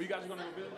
You guys are gonna reveal it?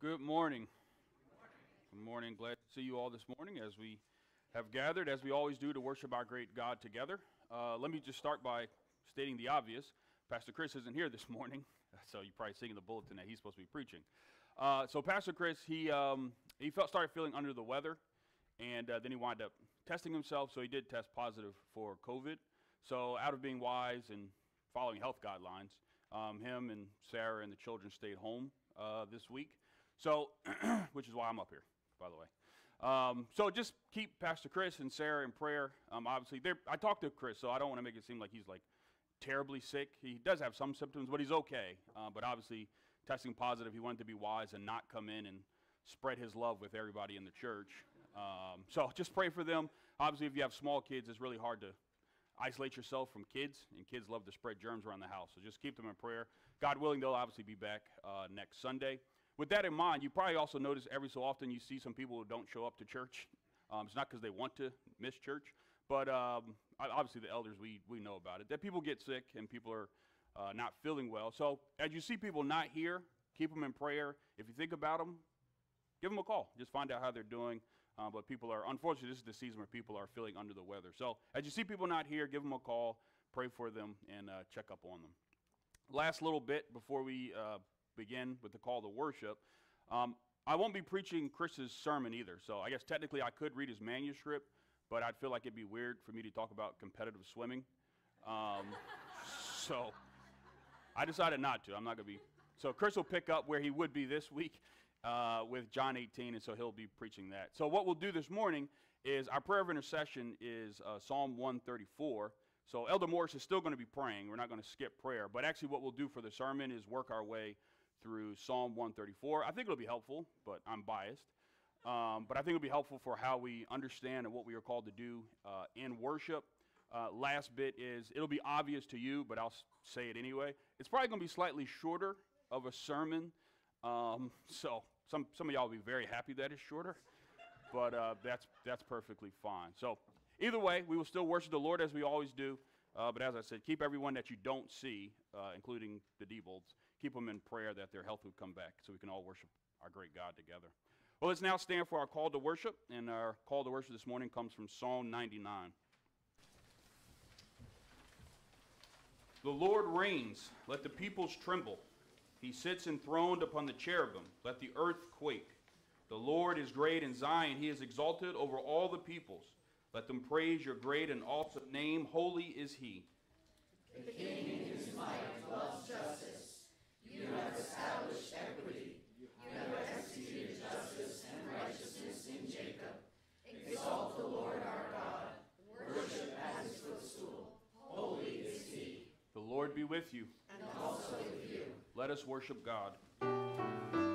Good morning. Good morning. Glad to see you all this morning as we have gathered, as we always do, to worship our great God together. Uh, let me just start by stating the obvious. Pastor Chris isn't here this morning, so you're probably seeing the bulletin that he's supposed to be preaching. Uh, so Pastor Chris, he um, he felt started feeling under the weather, and uh, then he wound up testing himself. So he did test positive for COVID. So out of being wise and following health guidelines, um, him and Sarah and the children stayed home uh, this week. So, which is why I'm up here, by the way. Um, so just keep Pastor Chris and Sarah in prayer. Um, obviously, I talked to Chris, so I don't want to make it seem like he's like terribly sick. He does have some symptoms, but he's okay. Uh, but obviously, testing positive, he wanted to be wise and not come in and spread his love with everybody in the church. Um, so just pray for them. Obviously, if you have small kids, it's really hard to isolate yourself from kids, and kids love to spread germs around the house. So just keep them in prayer. God willing, they'll obviously be back uh, next Sunday. With that in mind, you probably also notice every so often you see some people who don't show up to church. Um, it's not because they want to miss church, but um, obviously the elders, we, we know about it. That people get sick and people are uh, not feeling well. So as you see people not here, keep them in prayer. If you think about them, give them a call. Just find out how they're doing. Uh, but people are, unfortunately, this is the season where people are feeling under the weather. So as you see people not here, give them a call, pray for them, and uh, check up on them. Last little bit before we uh, begin with the call to worship. Um, I won't be preaching Chris's sermon either. So I guess technically I could read his manuscript, but I'd feel like it'd be weird for me to talk about competitive swimming. Um, so I decided not to. I'm not going to be. So Chris will pick up where he would be this week uh, with John 18, and so he'll be preaching that. So what we'll do this morning is our prayer of intercession is uh, Psalm 134. So Elder Morris is still going to be praying. We're not going to skip prayer, but actually what we'll do for the sermon is work our way through Psalm 134. I think it'll be helpful, but I'm biased. Um, but I think it'll be helpful for how we understand and what we are called to do uh, in worship. Uh, last bit is it'll be obvious to you, but I'll say it anyway. It's probably going to be slightly shorter of a sermon. Um, so some, some of y'all will be very happy that it's shorter, but uh, that's, that's perfectly fine. So either way, we will still worship the Lord as we always do. Uh, but as I said, keep everyone that you don't see, uh, including the Diebold's, keep them in prayer that their health would come back so we can all worship our great God together. Well, let's now stand for our call to worship. And our call to worship this morning comes from Psalm 99. The Lord reigns, let the peoples tremble. He sits enthroned upon the cherubim, let the earth quake. The Lord is great in Zion, he is exalted over all the peoples. Let them praise your great and awesome name, holy is he. The Lord be with you. And also with you. Let us worship God.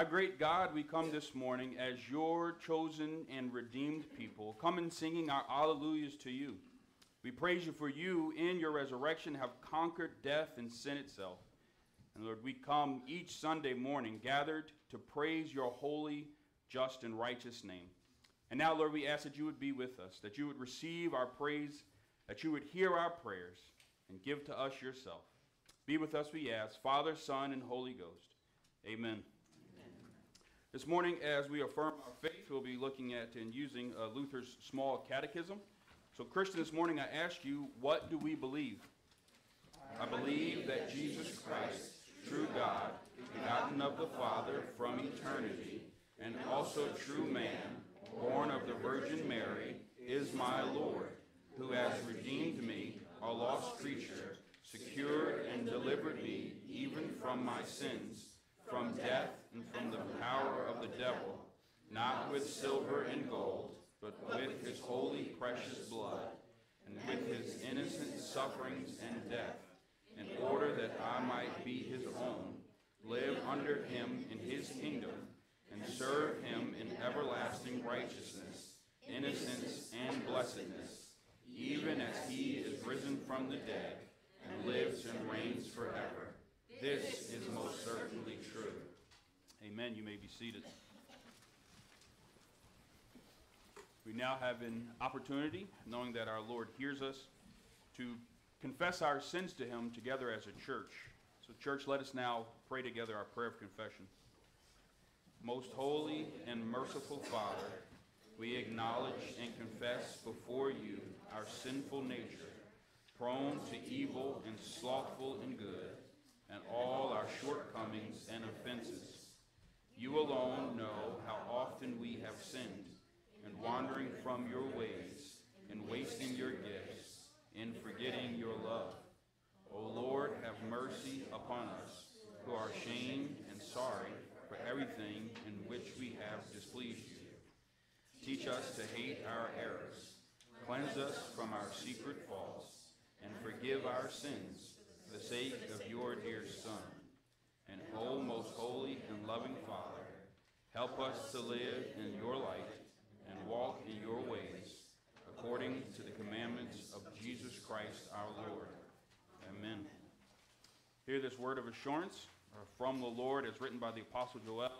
Our great God, we come this morning as your chosen and redeemed people, coming singing our alleluias to you. We praise you for you in your resurrection have conquered death and sin itself. And Lord, we come each Sunday morning gathered to praise your holy, just, and righteous name. And now, Lord, we ask that you would be with us, that you would receive our praise, that you would hear our prayers, and give to us yourself. Be with us, we ask, Father, Son, and Holy Ghost. Amen. This morning, as we affirm our faith, we'll be looking at and using uh, Luther's small catechism. So, Christian, this morning I ask you, what do we believe? I believe that Jesus Christ, true God, begotten of the Father from eternity, and also true man, born of the Virgin Mary, is my Lord, who has redeemed me, a lost creature, secured and delivered me even from my sins, from death and from the power of the devil, not with silver and gold, but with his holy precious blood, and with his innocent sufferings and death, in order that I might be his own, live under him in his kingdom, and serve him in everlasting righteousness, innocence, and blessedness, even as he is risen from the dead, and lives and reigns forever. This is most certainly true. Amen. You may be seated. We now have an opportunity, knowing that our Lord hears us, to confess our sins to Him together as a church. So, church, let us now pray together our prayer of confession. Most holy and merciful Father, we acknowledge and confess before you our sinful nature, prone to evil and slothful in good, and all our shortcomings and offenses. You alone know how often we have sinned and wandering from your ways, and wasting your gifts, in forgetting your love. O Lord, have mercy upon us, who are shamed and sorry for everything in which we have displeased you. Teach us to hate our errors, cleanse us from our secret faults, and forgive our sins for the sake of your dear Son. And, O most holy and loving Father, help us to live in your light and walk in your ways, according to the commandments of Jesus Christ our Lord. Amen. Hear this word of assurance from the Lord as written by the Apostle Joel.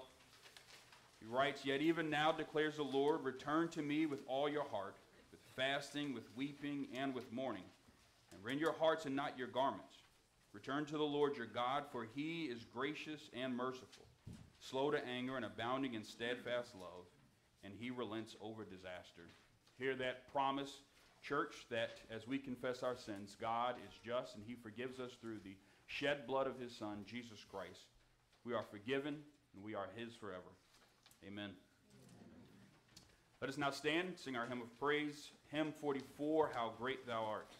He writes, Yet even now declares the Lord, return to me with all your heart, with fasting, with weeping, and with mourning, and rend your hearts and not your garments. Return to the Lord your God, for he is gracious and merciful, slow to anger and abounding in steadfast love and he relents over disaster. Hear that promise, church, that as we confess our sins, God is just and he forgives us through the shed blood of his Son, Jesus Christ. We are forgiven and we are his forever. Amen. Let us now stand, sing our hymn of praise, hymn 44, How Great Thou Art.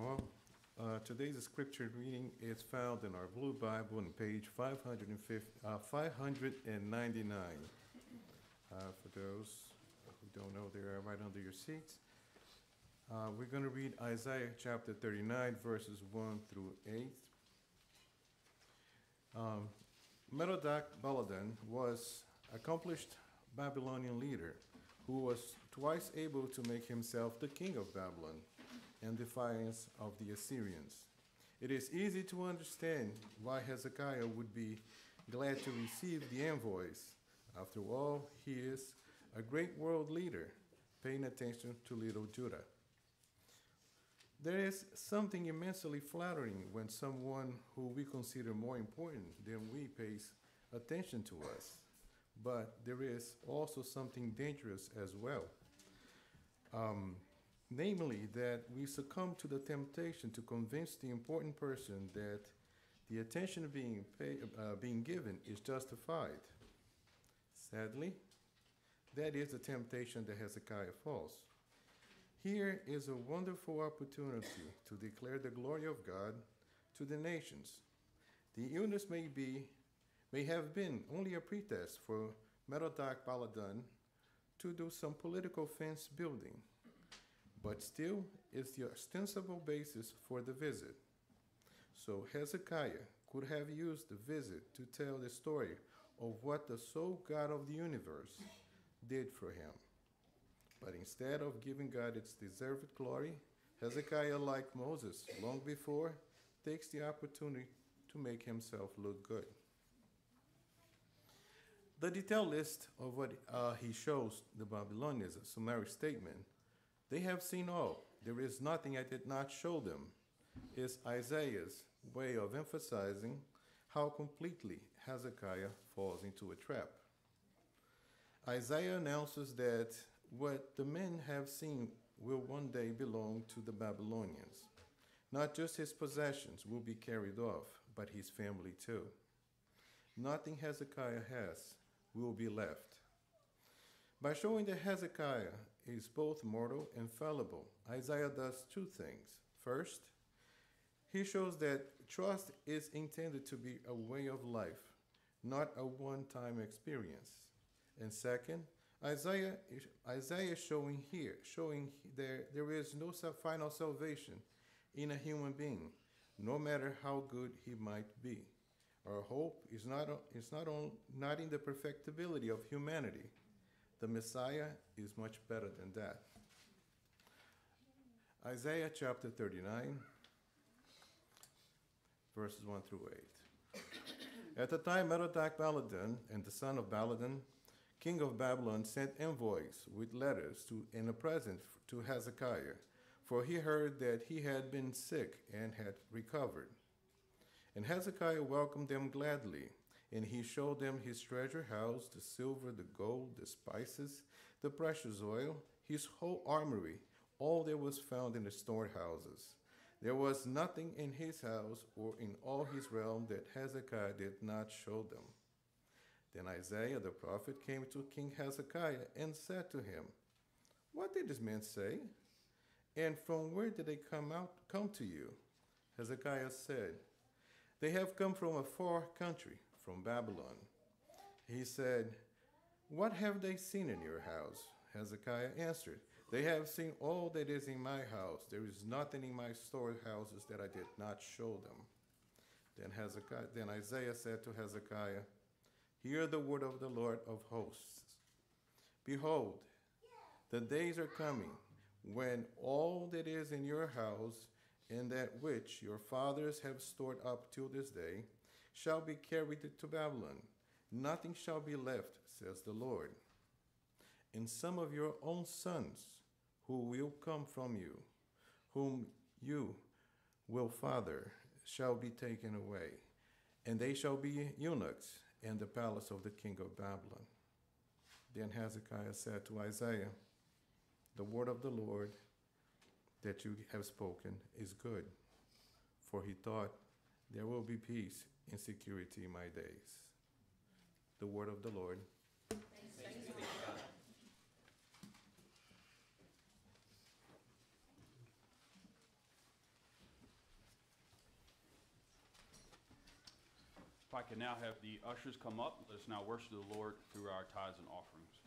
Uh, Today's scripture reading is found in our blue Bible on page 550 uh, 599. Uh, For those who don't know, they are right under your seats. Uh, We're going to read Isaiah chapter 39, verses 1 through 8. Um, Merodach Baladan was accomplished Babylonian leader who was twice able to make himself the king of Babylon and defiance of the Assyrians. It is easy to understand why Hezekiah would be glad to receive the envoys. After all, he is a great world leader, paying attention to little Judah. There is something immensely flattering when someone who we consider more important than we pays attention to us. But there is also something dangerous as well. Um, namely, that we succumb to the temptation to convince the important person that the attention being, pay, uh, being given is justified. Sadly, that is the temptation that Hezekiah falls. Here is a wonderful opportunity to declare the glory of God to the nations. The illness may be, may have been only a pretext for Merodach Baladan to do some political fence building, but still is the ostensible basis for the visit. So Hezekiah could have used the visit to tell the story of what the sole God of the universe did for him. But instead of giving God its deserved glory, Hezekiah, like Moses long before, takes the opportunity to make himself look good. The detailed list of what uh, he shows the Babylonians, a summary statement, they have seen all. There is nothing I did not show them, is Isaiah's way of emphasizing how completely Hezekiah falls into a trap. Isaiah announces that what the men have seen will one day belong to the Babylonians. Not just his possessions will be carried off, but his family too. Nothing Hezekiah has will be left. By showing that Hezekiah is both mortal and fallible, Isaiah does two things. First, he shows that trust is intended to be a way of life, not a one time experience. And second, Isaiah is Isaiah showing here, showing there there is no final salvation in a human being, no matter how good he might be. Our hope is not is not on not in the perfectibility of humanity. The Messiah is much better than that. Isaiah chapter 39, verses 1 through 8. At the time, Merodach Baladan and the son of Baladan king of Babylon sent envoys with letters to, and a present to Hezekiah, for he heard that he had been sick and had recovered. And Hezekiah welcomed them gladly, and he showed them his treasure house, the silver, the gold, the spices, the precious oil, his whole armory, all that was found in the storehouses. There was nothing in his house or in all his realm that Hezekiah did not show them. Then Isaiah the prophet came to King Hezekiah and said to him, What did this man say? And from where did they come out come to you? Hezekiah said, They have come from a far country, from Babylon. He said, What have they seen in your house? Hezekiah answered, They have seen all that is in my house. There is nothing in my storehouses that I did not show them. Then Hezekiah then Isaiah said to Hezekiah, Hear the word of the Lord of hosts. Behold, the days are coming when all that is in your house and that which your fathers have stored up till this day shall be carried to Babylon. Nothing shall be left, says the Lord. And some of your own sons who will come from you, whom you will father, shall be taken away, and they shall be eunuchs in the palace of the king of Babylon. Then Hezekiah said to Isaiah, The word of the Lord that you have spoken is good. For he thought, There will be peace and security in my days. The word of the Lord. If I can now have the ushers come up, let us now worship the Lord through our tithes and offerings.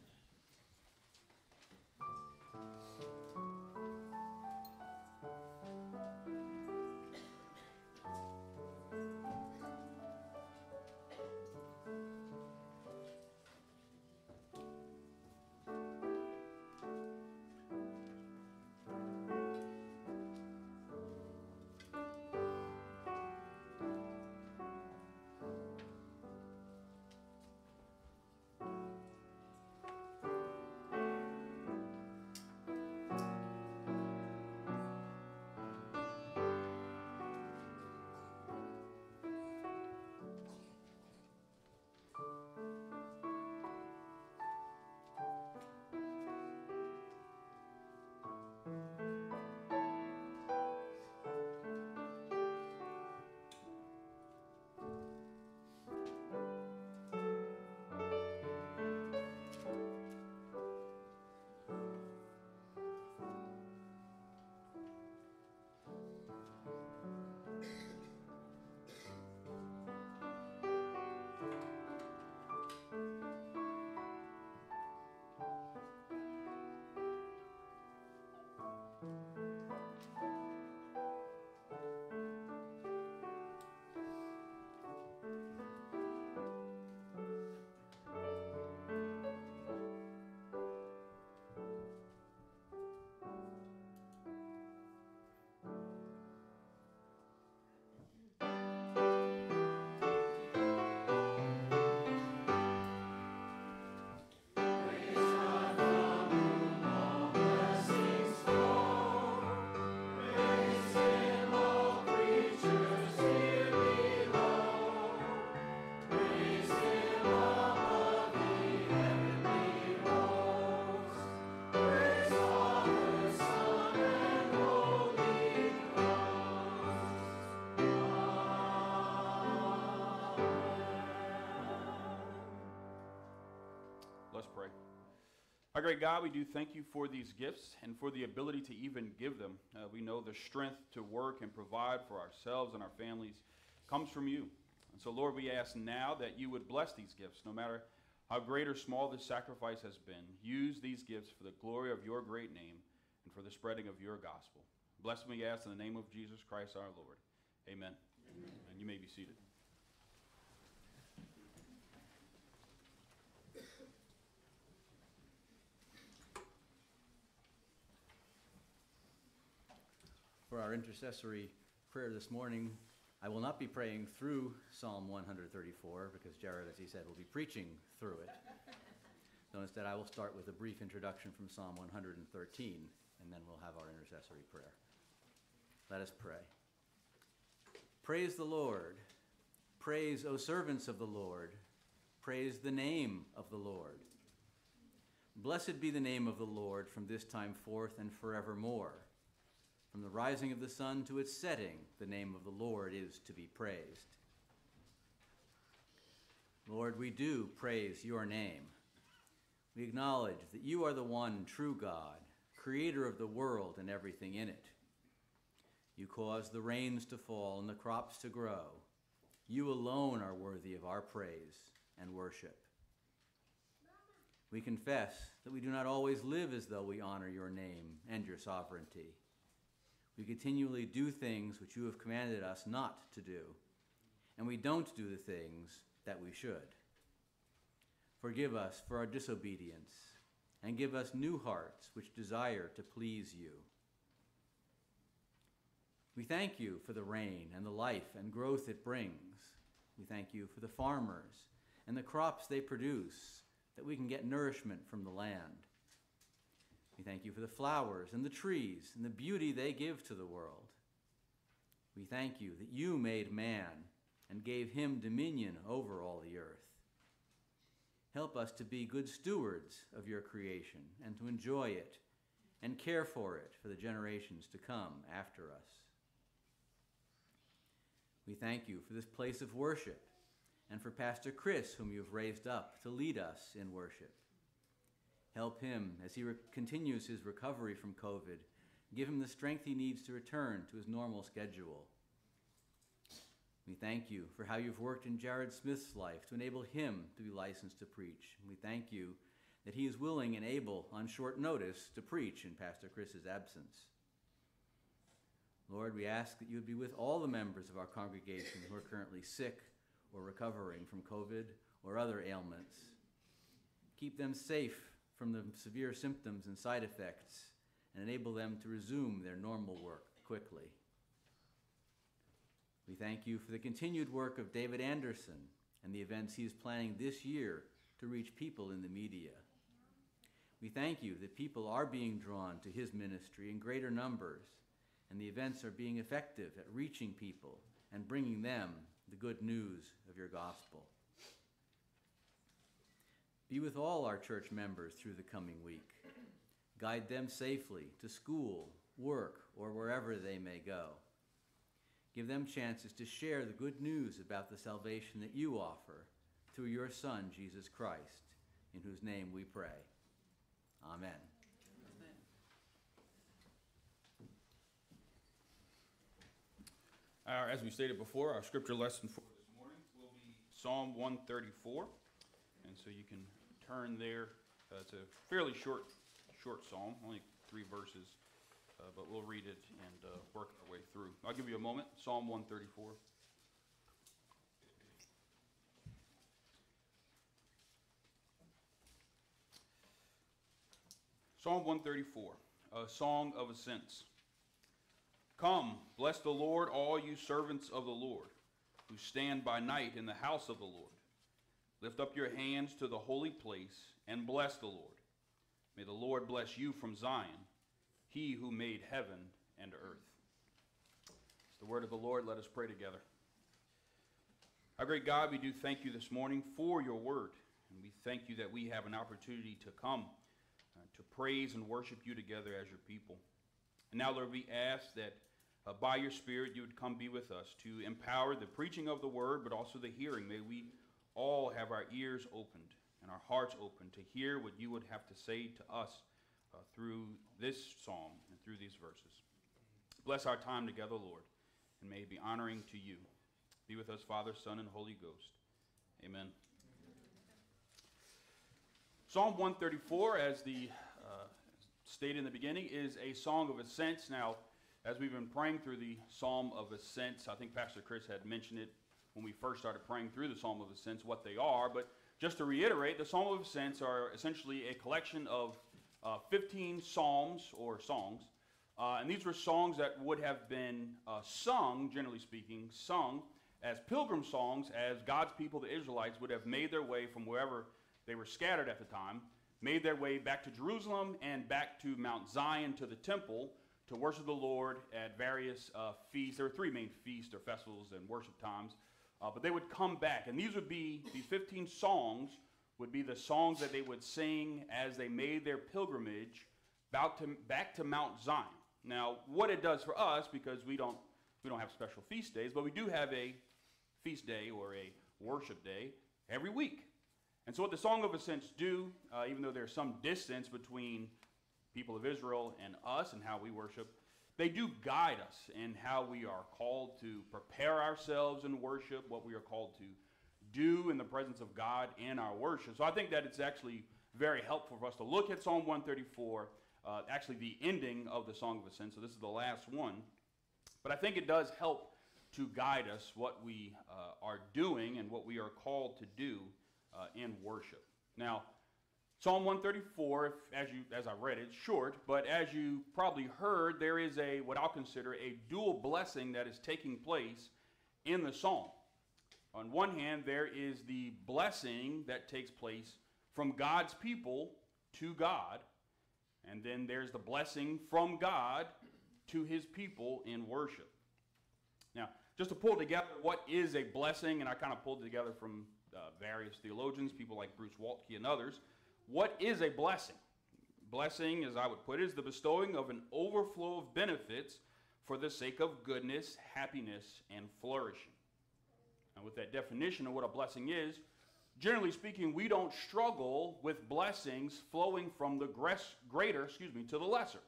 Great God, we do thank you for these gifts and for the ability to even give them. Uh, we know the strength to work and provide for ourselves and our families comes from you. And so, Lord, we ask now that you would bless these gifts, no matter how great or small this sacrifice has been. Use these gifts for the glory of your great name and for the spreading of your gospel. Bless me, we ask, in the name of Jesus Christ our Lord. Amen. Amen. And you may be seated. Intercessory prayer this morning, I will not be praying through Psalm 134 because Jared, as he said, will be preaching through it. So instead, I will start with a brief introduction from Psalm 113, and then we'll have our intercessory prayer. Let us pray. Praise the Lord. Praise, O servants of the Lord. Praise the name of the Lord. Blessed be the name of the Lord from this time forth and forevermore. From the rising of the sun to its setting, the name of the Lord is to be praised. Lord, we do praise your name. We acknowledge that you are the one true God, creator of the world and everything in it. You cause the rains to fall and the crops to grow. You alone are worthy of our praise and worship. We confess that we do not always live as though we honor your name and your sovereignty. We continually do things which you have commanded us not to do, and we don't do the things that we should. Forgive us for our disobedience, and give us new hearts which desire to please you. We thank you for the rain and the life and growth it brings. We thank you for the farmers and the crops they produce, that we can get nourishment from the land. We thank you for the flowers and the trees and the beauty they give to the world. We thank you that you made man and gave him dominion over all the earth. Help us to be good stewards of your creation and to enjoy it and care for it for the generations to come after us. We thank you for this place of worship and for Pastor Chris, whom you have raised up to lead us in worship. Help him as he re- continues his recovery from COVID. Give him the strength he needs to return to his normal schedule. We thank you for how you've worked in Jared Smith's life to enable him to be licensed to preach. We thank you that he is willing and able on short notice to preach in Pastor Chris's absence. Lord, we ask that you would be with all the members of our congregation who are currently sick or recovering from COVID or other ailments. Keep them safe from the severe symptoms and side effects and enable them to resume their normal work quickly. We thank you for the continued work of David Anderson and the events he is planning this year to reach people in the media. We thank you that people are being drawn to his ministry in greater numbers, and the events are being effective at reaching people and bringing them the good news of your gospel. Be with all our church members through the coming week. Guide them safely to school, work, or wherever they may go. Give them chances to share the good news about the salvation that you offer through your Son, Jesus Christ, in whose name we pray. Amen. Our, as we stated before, our scripture lesson for this morning will be Psalm 134. And so you can turn there. Uh, it's a fairly short, short psalm, only three verses, uh, but we'll read it and uh, work our way through. I'll give you a moment. Psalm 134. Psalm 134, a song of ascents. Come, bless the Lord, all you servants of the Lord, who stand by night in the house of the Lord. Lift up your hands to the holy place and bless the Lord. May the Lord bless you from Zion, he who made heaven and earth. It's the word of the Lord. Let us pray together. Our great God, we do thank you this morning for your word. And we thank you that we have an opportunity to come uh, to praise and worship you together as your people. And now, Lord, we ask that uh, by your Spirit you would come be with us to empower the preaching of the word, but also the hearing. May we all have our ears opened and our hearts open to hear what you would have to say to us uh, through this psalm and through these verses. Bless our time together, Lord, and may it be honoring to you. Be with us, Father, Son, and Holy Ghost. Amen. Psalm 134, as the uh, stated in the beginning, is a song of ascents. Now, as we've been praying through the Psalm of Ascents, I think Pastor Chris had mentioned it when we first started praying through the Psalm of Ascents, what they are. But just to reiterate, the Psalm of Ascents are essentially a collection of uh, 15 psalms or songs. Uh, and these were songs that would have been uh, sung, generally speaking, sung as pilgrim songs as God's people, the Israelites, would have made their way from wherever they were scattered at the time, made their way back to Jerusalem and back to Mount Zion to the temple to worship the Lord at various uh, feasts. There were three main feasts or festivals and worship times. Uh, but they would come back, and these would be these 15 songs would be the songs that they would sing as they made their pilgrimage back to, back to Mount Zion. Now, what it does for us, because we don't we don't have special feast days, but we do have a feast day or a worship day every week. And so, what the Song of Ascents do, uh, even though there's some distance between people of Israel and us and how we worship, they do guide us in how we are called to prepare ourselves in worship, what we are called to do in the presence of God in our worship. So I think that it's actually very helpful for us to look at Psalm 134, uh, actually the ending of the Song of Ascent. So this is the last one. But I think it does help to guide us what we uh, are doing and what we are called to do uh, in worship. Now, Psalm 134, if, as you as I read it, short, but as you probably heard, there is a what I'll consider a dual blessing that is taking place in the psalm. On one hand, there is the blessing that takes place from God's people to God, and then there's the blessing from God to his people in worship. Now, just to pull together what is a blessing, and I kind of pulled together from uh, various theologians, people like Bruce Waltke and others. What is a blessing? Blessing, as I would put it, is the bestowing of an overflow of benefits for the sake of goodness, happiness, and flourishing. And with that definition of what a blessing is, generally speaking, we don't struggle with blessings flowing from the greater, excuse me, to the lesser.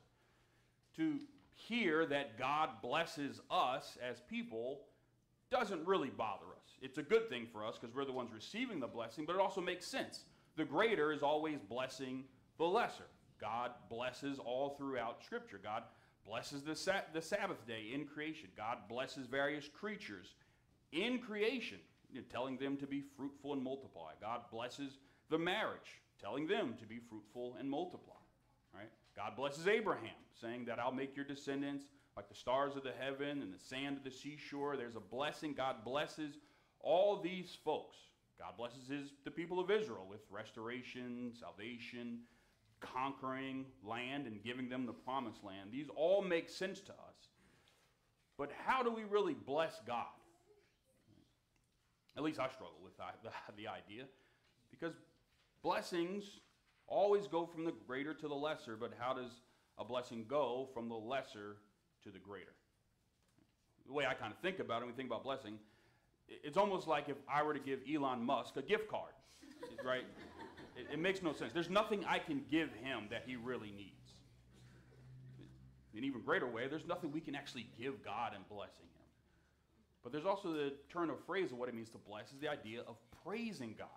To hear that God blesses us as people doesn't really bother us. It's a good thing for us because we're the ones receiving the blessing, but it also makes sense. The greater is always blessing the lesser. God blesses all throughout Scripture. God blesses the, sa- the Sabbath day in creation. God blesses various creatures in creation, telling them to be fruitful and multiply. God blesses the marriage, telling them to be fruitful and multiply. Right? God blesses Abraham, saying that I'll make your descendants like the stars of the heaven and the sand of the seashore. There's a blessing. God blesses all these folks. God blesses his, the people of Israel with restoration, salvation, conquering land, and giving them the promised land. These all make sense to us. But how do we really bless God? At least I struggle with the, idea. Because blessings always go from the greater to the lesser, but how does a blessing go from the lesser to the greater? The way I kind of think about it, when we think about blessing, it's almost like if I were to give Elon Musk a gift card, right? It, it, makes no sense. There's nothing I can give him that he really needs. In an even greater way, there's nothing we can actually give God in blessing him. But there's also the turn of phrase of what it means to bless is the idea of praising God.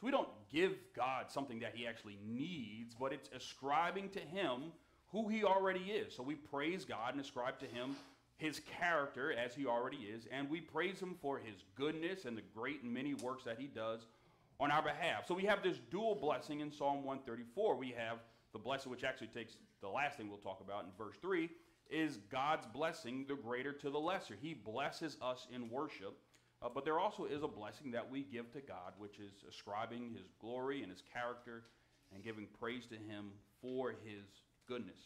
So we don't give God something that he actually needs, but it's ascribing to him who he already is. So we praise God and ascribe to him his character as he already is, and we praise him for his goodness and the great and many works that he does on our behalf. So we have this dual blessing in Psalm 134. We have the blessing, which actually takes the last thing we'll talk about in verse 3, is God's blessing the greater to the lesser. He blesses us in worship, uh, but there also is a blessing that we give to God, which is ascribing his glory and his character and giving praise to him for his goodness.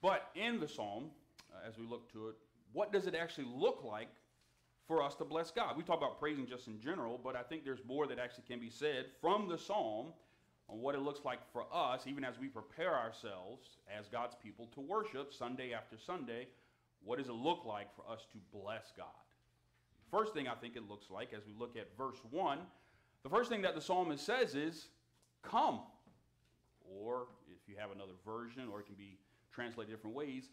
But in the psalm, uh, as we look to it, what does it actually look like for us to bless God? We talk about praising just in general, but I think there's more that actually can be said from the psalm on what it looks like for us, even as we prepare ourselves as God's people to worship Sunday after Sunday. What does it look like for us to bless God? First thing I think it looks like as we look at verse 1, the first thing that the psalmist says is, Come. Or if you have another version, or it can be translated different ways,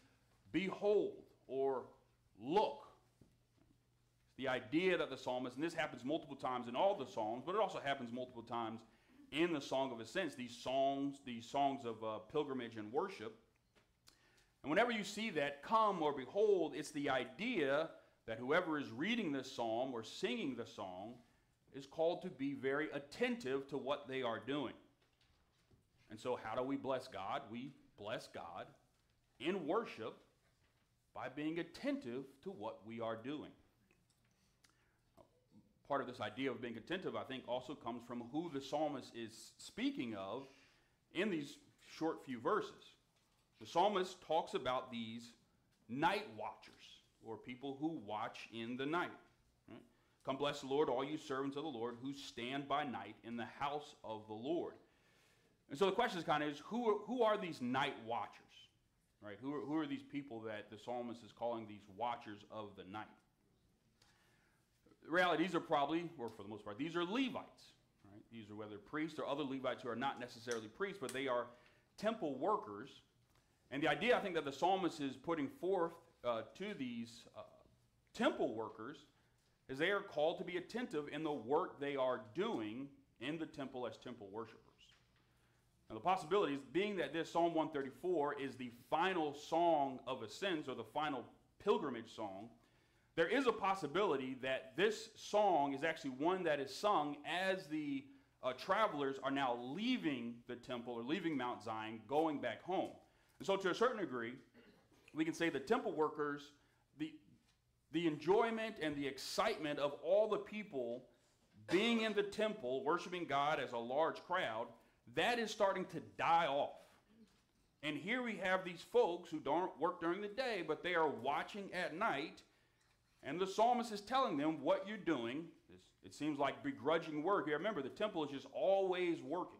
behold or look. It's the idea that the psalmist, and this happens multiple times in all the Psalms, but it also happens multiple times in the Song of Ascents, these songs, these songs of uh, pilgrimage and worship. And whenever you see that, come or behold, it's the idea that whoever is reading this psalm or singing the song is called to be very attentive to what they are doing. And so, how do we bless God? We bless God in worship by being attentive to what we are doing. Part of this idea of being attentive, I think, also comes from who the psalmist is speaking of in these short few verses. The psalmist talks about these night watchers, or people who watch in the night. Right? Come bless the Lord, all you servants of the Lord who stand by night in the house of the Lord. And so the question is kind of is who, who are these night watchers? Right? Who are, who are these people that the psalmist is calling these watchers of the night? The reality, these are probably, or for the most part, these are Levites. Right? These are whether priests or other Levites who are not necessarily priests, but they are temple workers. And the idea, I think, that the psalmist is putting forth uh, to these uh, temple workers is they are called to be attentive in the work they are doing in the temple as temple worshipers. Now, the possibilities, being that this Psalm 134 is the final song of ascents or the final pilgrimage song, there is a possibility that this song is actually one that is sung as the uh, travelers are now leaving the temple or leaving Mount Zion, going back home. And so, to a certain degree, we can say the temple workers, the, the enjoyment and the excitement of all the people being in the temple, worshiping God as a large crowd, that is starting to die off. And here we have these folks who don't work during the day, but they are watching at night, And the psalmist is telling them what you're doing. It seems like begrudging work. You remember, the temple is just always working.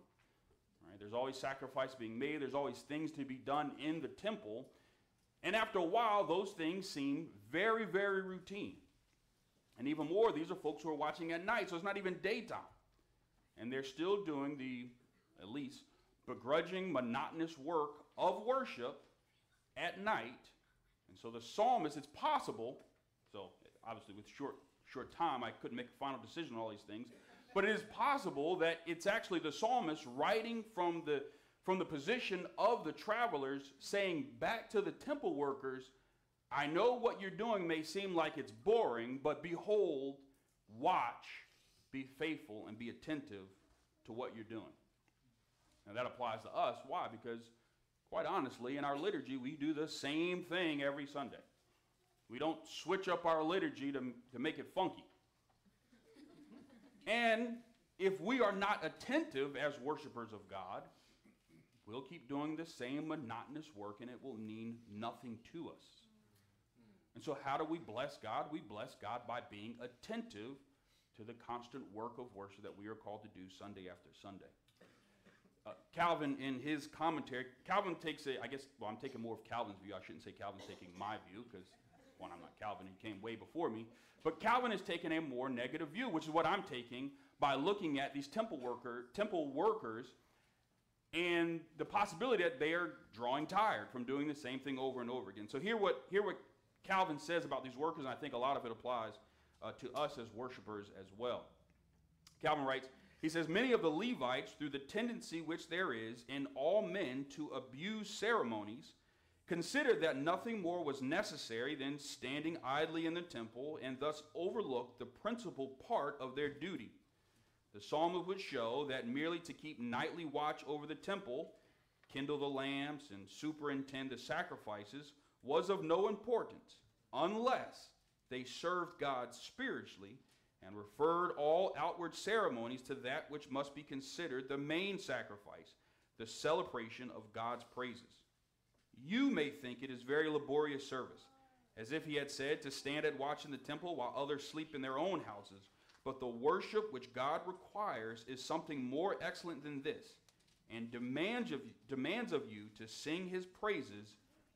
Right? There's always sacrifice being made, there's always things to be done in the temple. And after a while, those things seem very, very routine. And even more, these are folks who are watching at night, so it's not even daytime. And they're still doing the, at least, begrudging, monotonous work of worship at night. And so the psalmist, it's possible, so obviously with short, short time, I couldn't make a final decision on all these things, but it is possible that it's actually the psalmist writing from the, from the position of the travelers, saying back to the temple workers, I know what you're doing may seem like it's boring, but behold, watch, be faithful, and be attentive to what you're doing. Now that applies to us. Why? Because, quite honestly, in our liturgy, we do the same thing every Sunday. We don't switch up our liturgy to, to make it funky. and if we are not attentive as worshipers of God, we'll keep doing the same monotonous work and it will mean nothing to us. And so, how do we bless God? We bless God by being attentive to the constant work of worship that we are called to do Sunday after Sunday. Uh, Calvin, in his commentary, Calvin takes a, I guess, well, I'm taking more of Calvin's view. I shouldn't say Calvin's taking my view because, one, I'm not Calvin, he came way before me. But Calvin is taking a more negative view, which is what I'm taking by looking at these temple worker, temple workers and the possibility that they are drawing tired from doing the same thing over and over again. So hear what, hear what Calvin says about these workers, and I think a lot of it applies uh, to us as worshipers as well. Calvin writes, he says, Many of the Levites, through the tendency which there is in all men to abuse ceremonies, considered that nothing more was necessary than standing idly in the temple, and thus overlooked the principal part of their duty. The psalmist would show that merely to keep nightly watch over the temple, kindle the lamps, and superintend the sacrifices was of no importance unless they served God spiritually and referred all outward ceremonies to that which must be considered the main sacrifice, the celebration of God's praises. You may think it is very laborious service, as if he had said to stand at watch in the temple while others sleep in their own houses. But the worship which God requires is something more excellent than this, and demands of, demands of you to sing his praises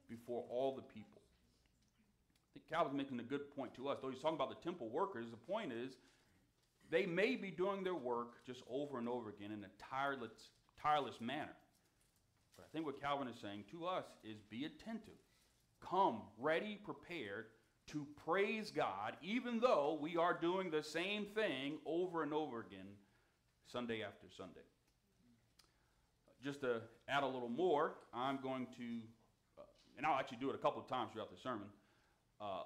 before all the people. I think Calvin's making a good point to us. Though he's talking about the temple workers, the point is they may be doing their work just over and over again in a tireless, tireless manner. But I think what Calvin is saying to us is be attentive. Come ready, prepared to praise God, even though we are doing the same thing over and over again, Sunday after Sunday. Just to add a little more, I'm going to uh, and I'll actually do it a couple of times throughout the sermon. Uh,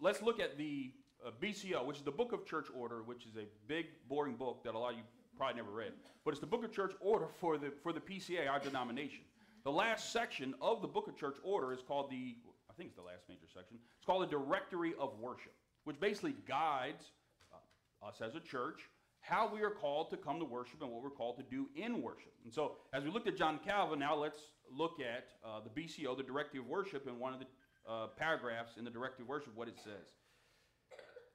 let's look at the uh, BCO, which is the Book of Church Order, which is a big, boring book that a lot of you probably never read. But it's the Book of Church Order for the, for the PCA, our denomination. The last section of the Book of Church Order is called the, I think it's the last major section, it's called the Directory of Worship, which basically guides uh, us as a church how we are called to come to worship and what we're called to do in worship. And so, as we looked at John Calvin, now let's look at uh, the BCO, the Directory of Worship, and one of the uh, paragraphs in the Directive Worship, what it says.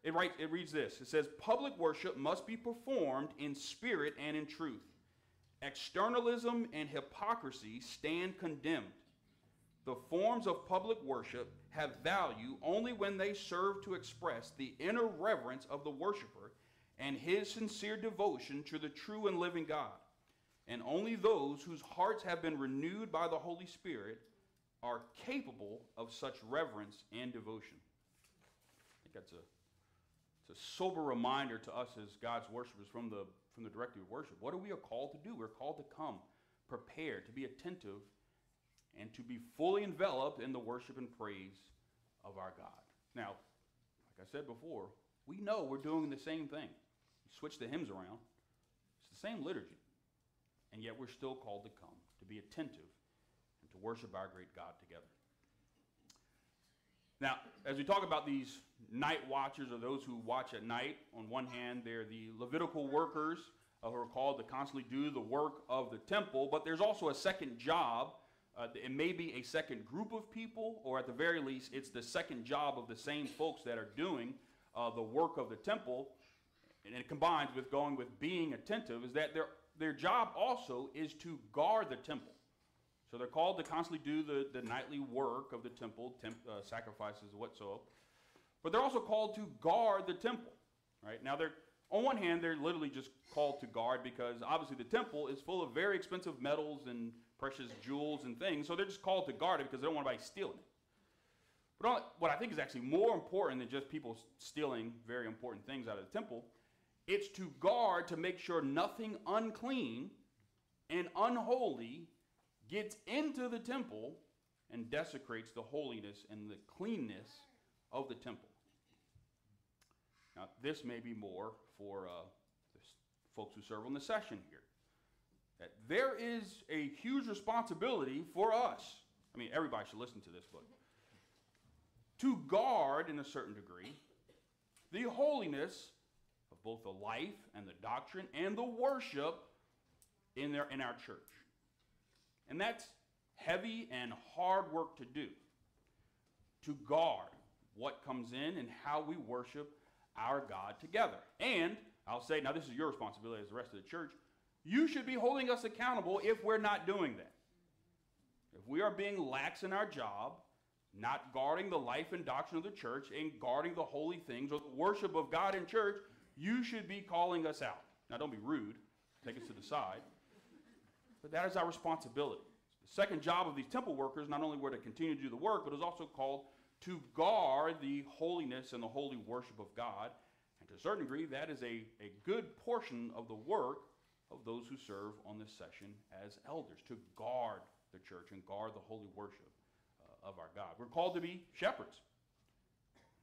It, writes, it reads this It says, Public worship must be performed in spirit and in truth. Externalism and hypocrisy stand condemned. The forms of public worship have value only when they serve to express the inner reverence of the worshiper and his sincere devotion to the true and living God. And only those whose hearts have been renewed by the Holy Spirit are capable of such reverence and devotion. I think that's a, it's a sober reminder to us as God's worshipers from the, from the directive of worship. What are we called to do? We're called to come prepared, to be attentive, and to be fully enveloped in the worship and praise of our God. Now, like I said before, we know we're doing the same thing switch the hymns around. It's the same liturgy. And yet we're still called to come, to be attentive, to worship our great God together. Now, as we talk about these night watchers or those who watch at night, on one hand, they're the Levitical workers uh, who are called to constantly do the work of the temple, but there's also a second job Uh, it may be a second group of people, or at the very least, it's the second job of the same folks that are doing uh, the work of the temple. And it combines with going with being attentive, is that their, their job also is to guard the temple. So they're called to constantly do the, the nightly work of the temple, temp, uh, sacrifices, whatsoever. But they're also called to guard the temple, right? Now, they're, on one hand, they're literally just called to guard because obviously the temple is full of very expensive metals and precious jewels and things, so they're just called to guard it because they don't want anybody stealing it. But what I think is actually more important than just people stealing very important things out of the temple, it's to guard to make sure nothing unclean and unholy gets into the temple and desecrates the holiness and the cleanness of the temple. Now, this may be more for uh, the folks who serve on the session here. That there is a huge responsibility for us. I mean, everybody should listen to this book. To guard, in a certain degree, the holiness of both the life and the doctrine and the worship in, their, in our church. And that's heavy and hard work to do. To guard what comes in and how we worship our God together. And I'll say, now this is your responsibility as the rest of the church. You should be holding us accountable if we're not doing that. If we are being lax in our job, not guarding the life and doctrine of the church, and guarding the holy things or the worship of God in church, you should be calling us out. Now, don't be rude. Take us to the side. But that is our responsibility. The second job of these temple workers not only were to continue to do the work, but it was also called to guard the holiness and the holy worship of God. And to a certain degree, that is a, a good portion of the work of those who serve on this session as elders, to guard the church and guard the holy worship uh, of our God. We're called to be shepherds.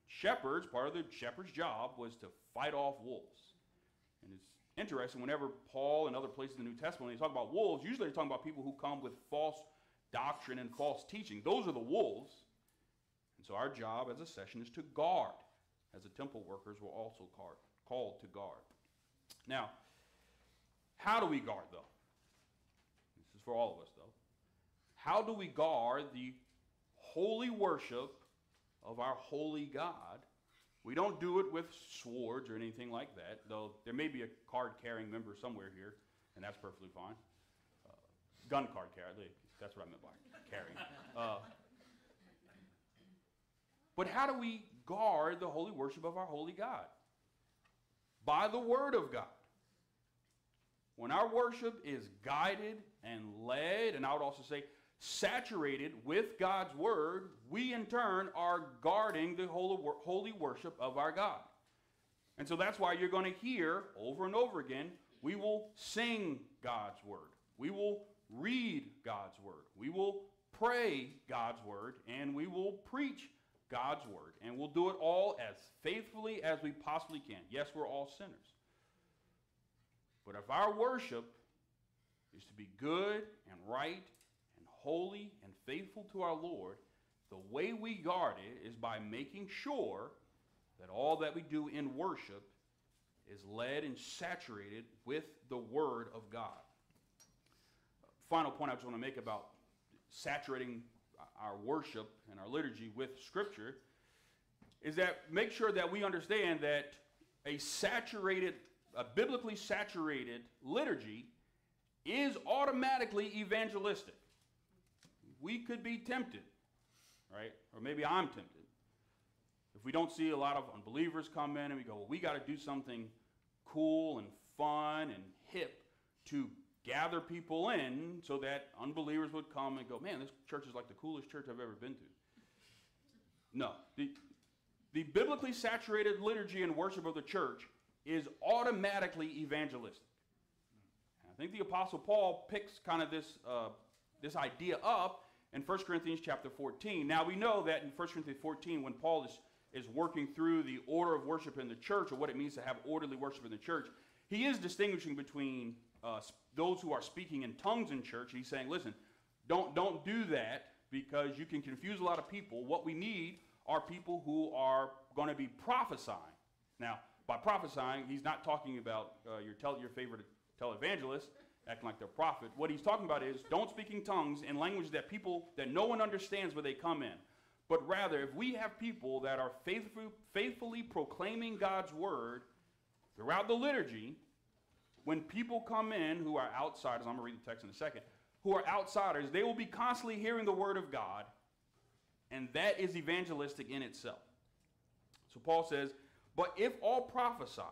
Shepherds, part of the shepherd's job was to fight off wolves. And it's interesting, whenever Paul and other places in the New Testament, they talk about wolves, usually they're talking about people who come with false doctrine and false teaching. Those are the wolves. And so our job as a session is to guard, as the temple workers were also called, called to guard. Now, how do we guard, though? This is for all of us, though. How do we guard the holy worship of our holy God we don't do it with swords or anything like that, though there may be a card carrying member somewhere here, and that's perfectly fine. Uh, gun card carry, that's what I meant by carrying. Uh, but how do we guard the holy worship of our holy God? By the Word of God. When our worship is guided and led, and I would also say saturated with God's word, we in turn are guarding the holy worship of our God. And so that's why you're going to hear over and over again we will sing God's word, we will read God's word, we will pray God's word, and we will preach God's word. And we'll do it all as faithfully as we possibly can. Yes, we're all sinners. But if our worship is to be good and right holy and faithful to our Lord, the way we guard it is by making sure that all that we do in worship is led and saturated with the Word of God. Final point I just want to make about saturating our worship and our liturgy with Scripture is that make sure that we understand that a saturated, a biblically saturated liturgy is automatically evangelistic we could be tempted, right? Or maybe I'm tempted. If we don't see a lot of unbelievers come in and we go, well, we got to do something cool and fun and hip to gather people in so that unbelievers would come and go, man, this church is like the coolest church I've ever been to. No. The, the biblically saturated liturgy and worship of the church is automatically evangelistic. And I think the Apostle Paul picks kind of this, uh, this idea up in 1 Corinthians chapter 14. Now we know that in 1 Corinthians 14, when Paul is, is working through the order of worship in the church, or what it means to have orderly worship in the church, he is distinguishing between uh, those who are speaking in tongues in church. He's saying, listen, don't, don't do that because you can confuse a lot of people. What we need are people who are going to be prophesying. Now, by prophesying, he's not talking about uh, your, tele, your favorite televangelist acting like they're prophet. What he's talking about is don't speak in tongues in language that people, that no one understands when they come in. But rather, if we have people that are faithful, faithfully proclaiming God's word throughout the liturgy, when people come in who are outsiders, I'm going to read the text in a second, who are outsiders, they will be constantly hearing the word of God, and that is evangelistic in itself. So Paul says, But if all prophesy,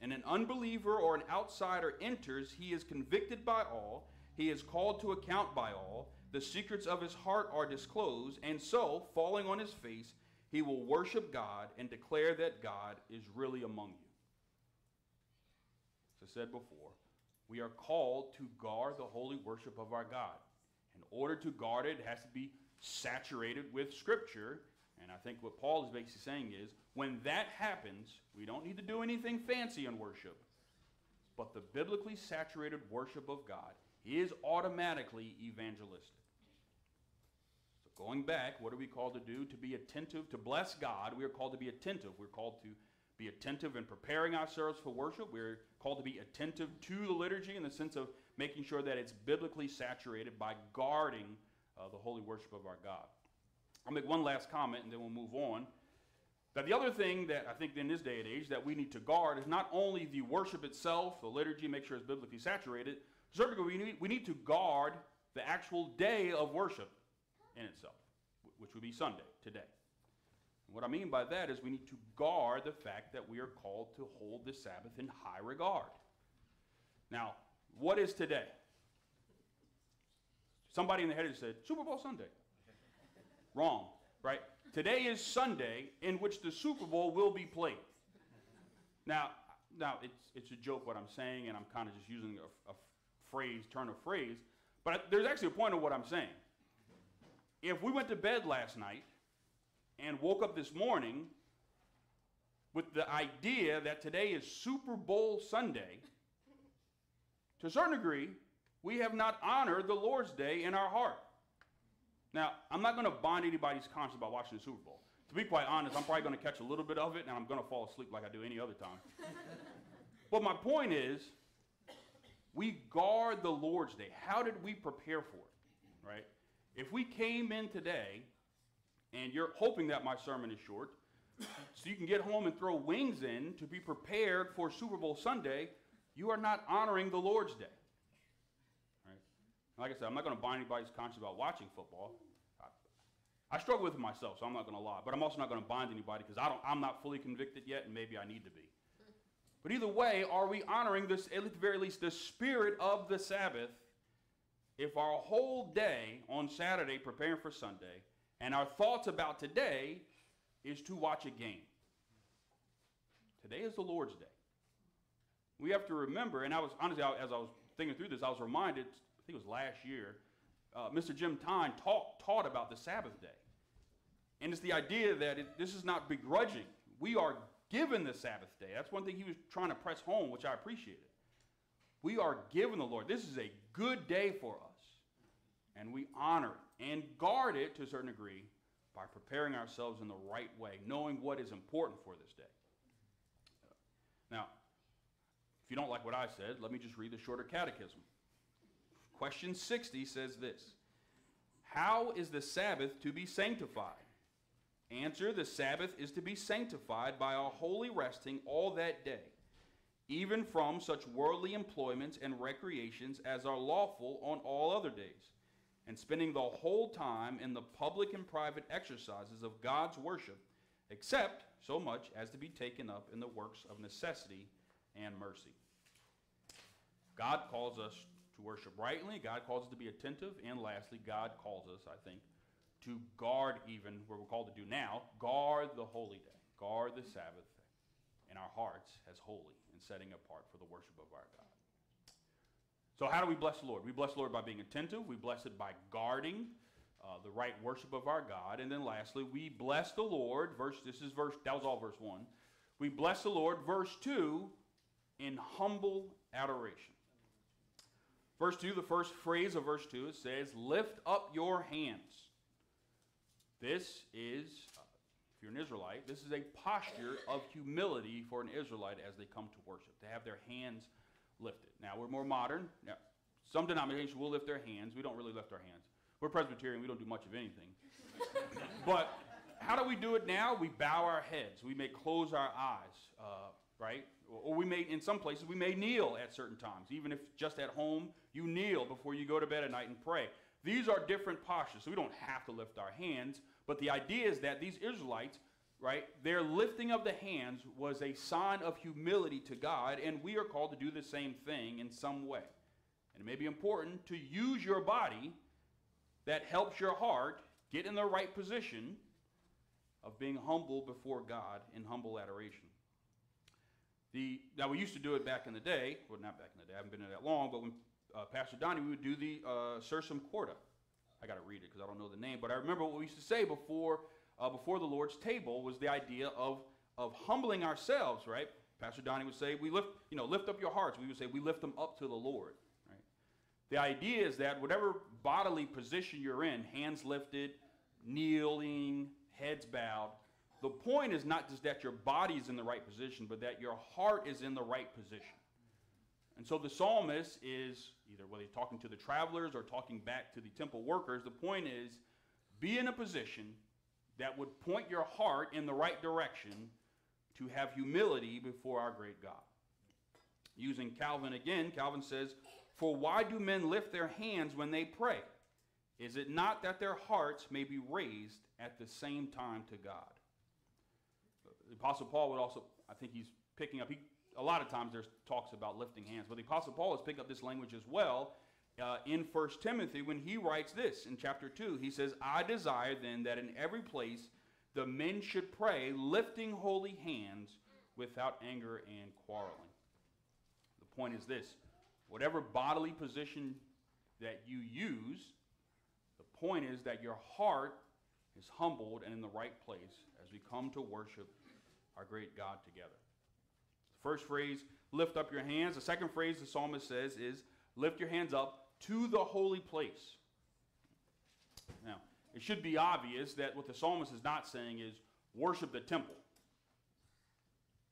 and an unbeliever or an outsider enters, he is convicted by all, he is called to account by all, the secrets of his heart are disclosed, and so, falling on his face, he will worship God and declare that God is really among you. As I said before, we are called to guard the holy worship of our God. In order to guard it, it has to be saturated with Scripture. And I think what Paul is basically saying is when that happens, we don't need to do anything fancy in worship, but the biblically saturated worship of God is automatically evangelistic. So, going back, what are we called to do? To be attentive, to bless God, we are called to be attentive. We're called to be attentive in preparing ourselves for worship. We're called to be attentive to the liturgy in the sense of making sure that it's biblically saturated by guarding uh, the holy worship of our God. I'll make one last comment and then we'll move on. That the other thing that I think in this day and age that we need to guard is not only the worship itself, the liturgy, make sure it's biblically saturated. Certainly, we need, we need to guard the actual day of worship in itself, which would be Sunday, today. And what I mean by that is we need to guard the fact that we are called to hold the Sabbath in high regard. Now, what is today? Somebody in the head said, Super Bowl Sunday. Wrong, right? Today is Sunday in which the Super Bowl will be played. Now, now it's, it's a joke what I'm saying, and I'm kind of just using a, a phrase, turn of phrase, but there's actually a point of what I'm saying. If we went to bed last night and woke up this morning with the idea that today is Super Bowl Sunday, to a certain degree, we have not honored the Lord's Day in our heart. Now, I'm not going to bind anybody's conscience about watching the Super Bowl. To be quite honest, I'm probably going to catch a little bit of it and I'm going to fall asleep like I do any other time. but my point is, we guard the Lord's Day. How did we prepare for it? Right? If we came in today and you're hoping that my sermon is short, so you can get home and throw wings in to be prepared for Super Bowl Sunday, you are not honoring the Lord's Day. Like I said, I'm not going to bind anybody's conscience about watching football. I, I struggle with it myself, so I'm not going to lie. But I'm also not going to bind anybody because I'm not fully convicted yet, and maybe I need to be. But either way, are we honoring this, at the very least, the spirit of the Sabbath if our whole day on Saturday preparing for Sunday and our thoughts about today is to watch a game? Today is the Lord's Day. We have to remember, and I was honestly, as I was thinking through this, I was reminded think it was last year, uh, Mr. Jim Tyne taught, taught about the Sabbath day. And it's the idea that it, this is not begrudging. We are given the Sabbath day. That's one thing he was trying to press home, which I appreciated. We are given the Lord. This is a good day for us. And we honor it and guard it to a certain degree by preparing ourselves in the right way, knowing what is important for this day. Now, if you don't like what I said, let me just read the shorter catechism. Question 60 says this How is the Sabbath to be sanctified? Answer The Sabbath is to be sanctified by our holy resting all that day, even from such worldly employments and recreations as are lawful on all other days, and spending the whole time in the public and private exercises of God's worship, except so much as to be taken up in the works of necessity and mercy. God calls us to worship rightly. God calls us to be attentive. And lastly, God calls us, I think, to guard even what we're called to do now guard the holy day, guard the Sabbath in our hearts as holy and setting apart for the worship of our God. So, how do we bless the Lord? We bless the Lord by being attentive, we bless it by guarding. Uh, the right worship of our God. And then lastly, we bless the Lord. Verse, this is verse, that was all verse 1. We bless the Lord, verse 2, in humble adoration. Verse 2, the first phrase of verse 2, it says, Lift up your hands. This is, if you're an Israelite, this is a posture of humility for an Israelite as they come to worship, to have their hands lifted. Now, we're more modern. Now, Some denominations will lift their hands. We don't really lift our hands. We're Presbyterian. We don't do much of anything. but how do we do it now? We bow our heads. We may close our eyes, uh, right? Or we may, in some places, we may kneel at certain times. Even if just at home, you kneel before you go to bed at night and pray. These are different postures, so we don't have to lift our hands. But the idea is that these Israelites, right, their lifting of the hands was a sign of humility to God, and we are called to do the same thing in some way. And it may be important to use your body that helps your heart get in the right position of being humble before God in humble adoration. The, now, we used to do it back in the day. Well, not back in the day. I haven't been there that long. But when uh, Pastor Donnie, we would do the uh, Sursum Corda. I got to read it because I don't know the name. But I remember what we used to say before, uh, before the Lord's table was the idea of, of humbling ourselves, right? Pastor Donnie would say, we lift, you know, lift up your hearts. We would say, we lift them up to the Lord, right? The idea is that whatever bodily position you're in, hands lifted, kneeling, heads bowed, the point is not just that your body is in the right position, but that your heart is in the right position. And so the psalmist is either whether he's talking to the travelers or talking back to the temple workers, the point is be in a position that would point your heart in the right direction to have humility before our great God. Using Calvin again, Calvin says, For why do men lift their hands when they pray? Is it not that their hearts may be raised at the same time to God? The Apostle Paul would also, I think he's picking up, he, a lot of times there's talks about lifting hands, but the Apostle Paul has picked up this language as well uh, in 1 Timothy when he writes this in chapter 2. He says, I desire then that in every place the men should pray, lifting holy hands without anger and quarreling. The point is this whatever bodily position that you use, the point is that your heart is humbled and in the right place as we come to worship our great God together. The first phrase, lift up your hands. The second phrase the psalmist says is, lift your hands up to the holy place. Now, it should be obvious that what the psalmist is not saying is worship the temple.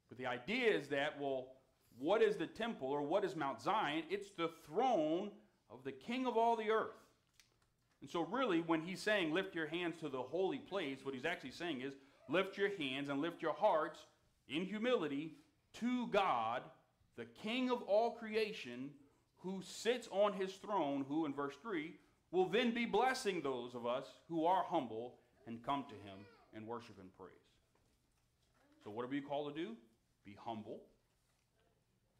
But the idea is that, well, what is the temple or what is Mount Zion? It's the throne of the king of all the earth. And so, really, when he's saying lift your hands to the holy place, what he's actually saying is lift your hands and lift your hearts in humility to God, the King of all creation, who sits on his throne, who, in verse 3, will then be blessing those of us who are humble and come to him and worship and praise. So, what are we called to do? Be humble.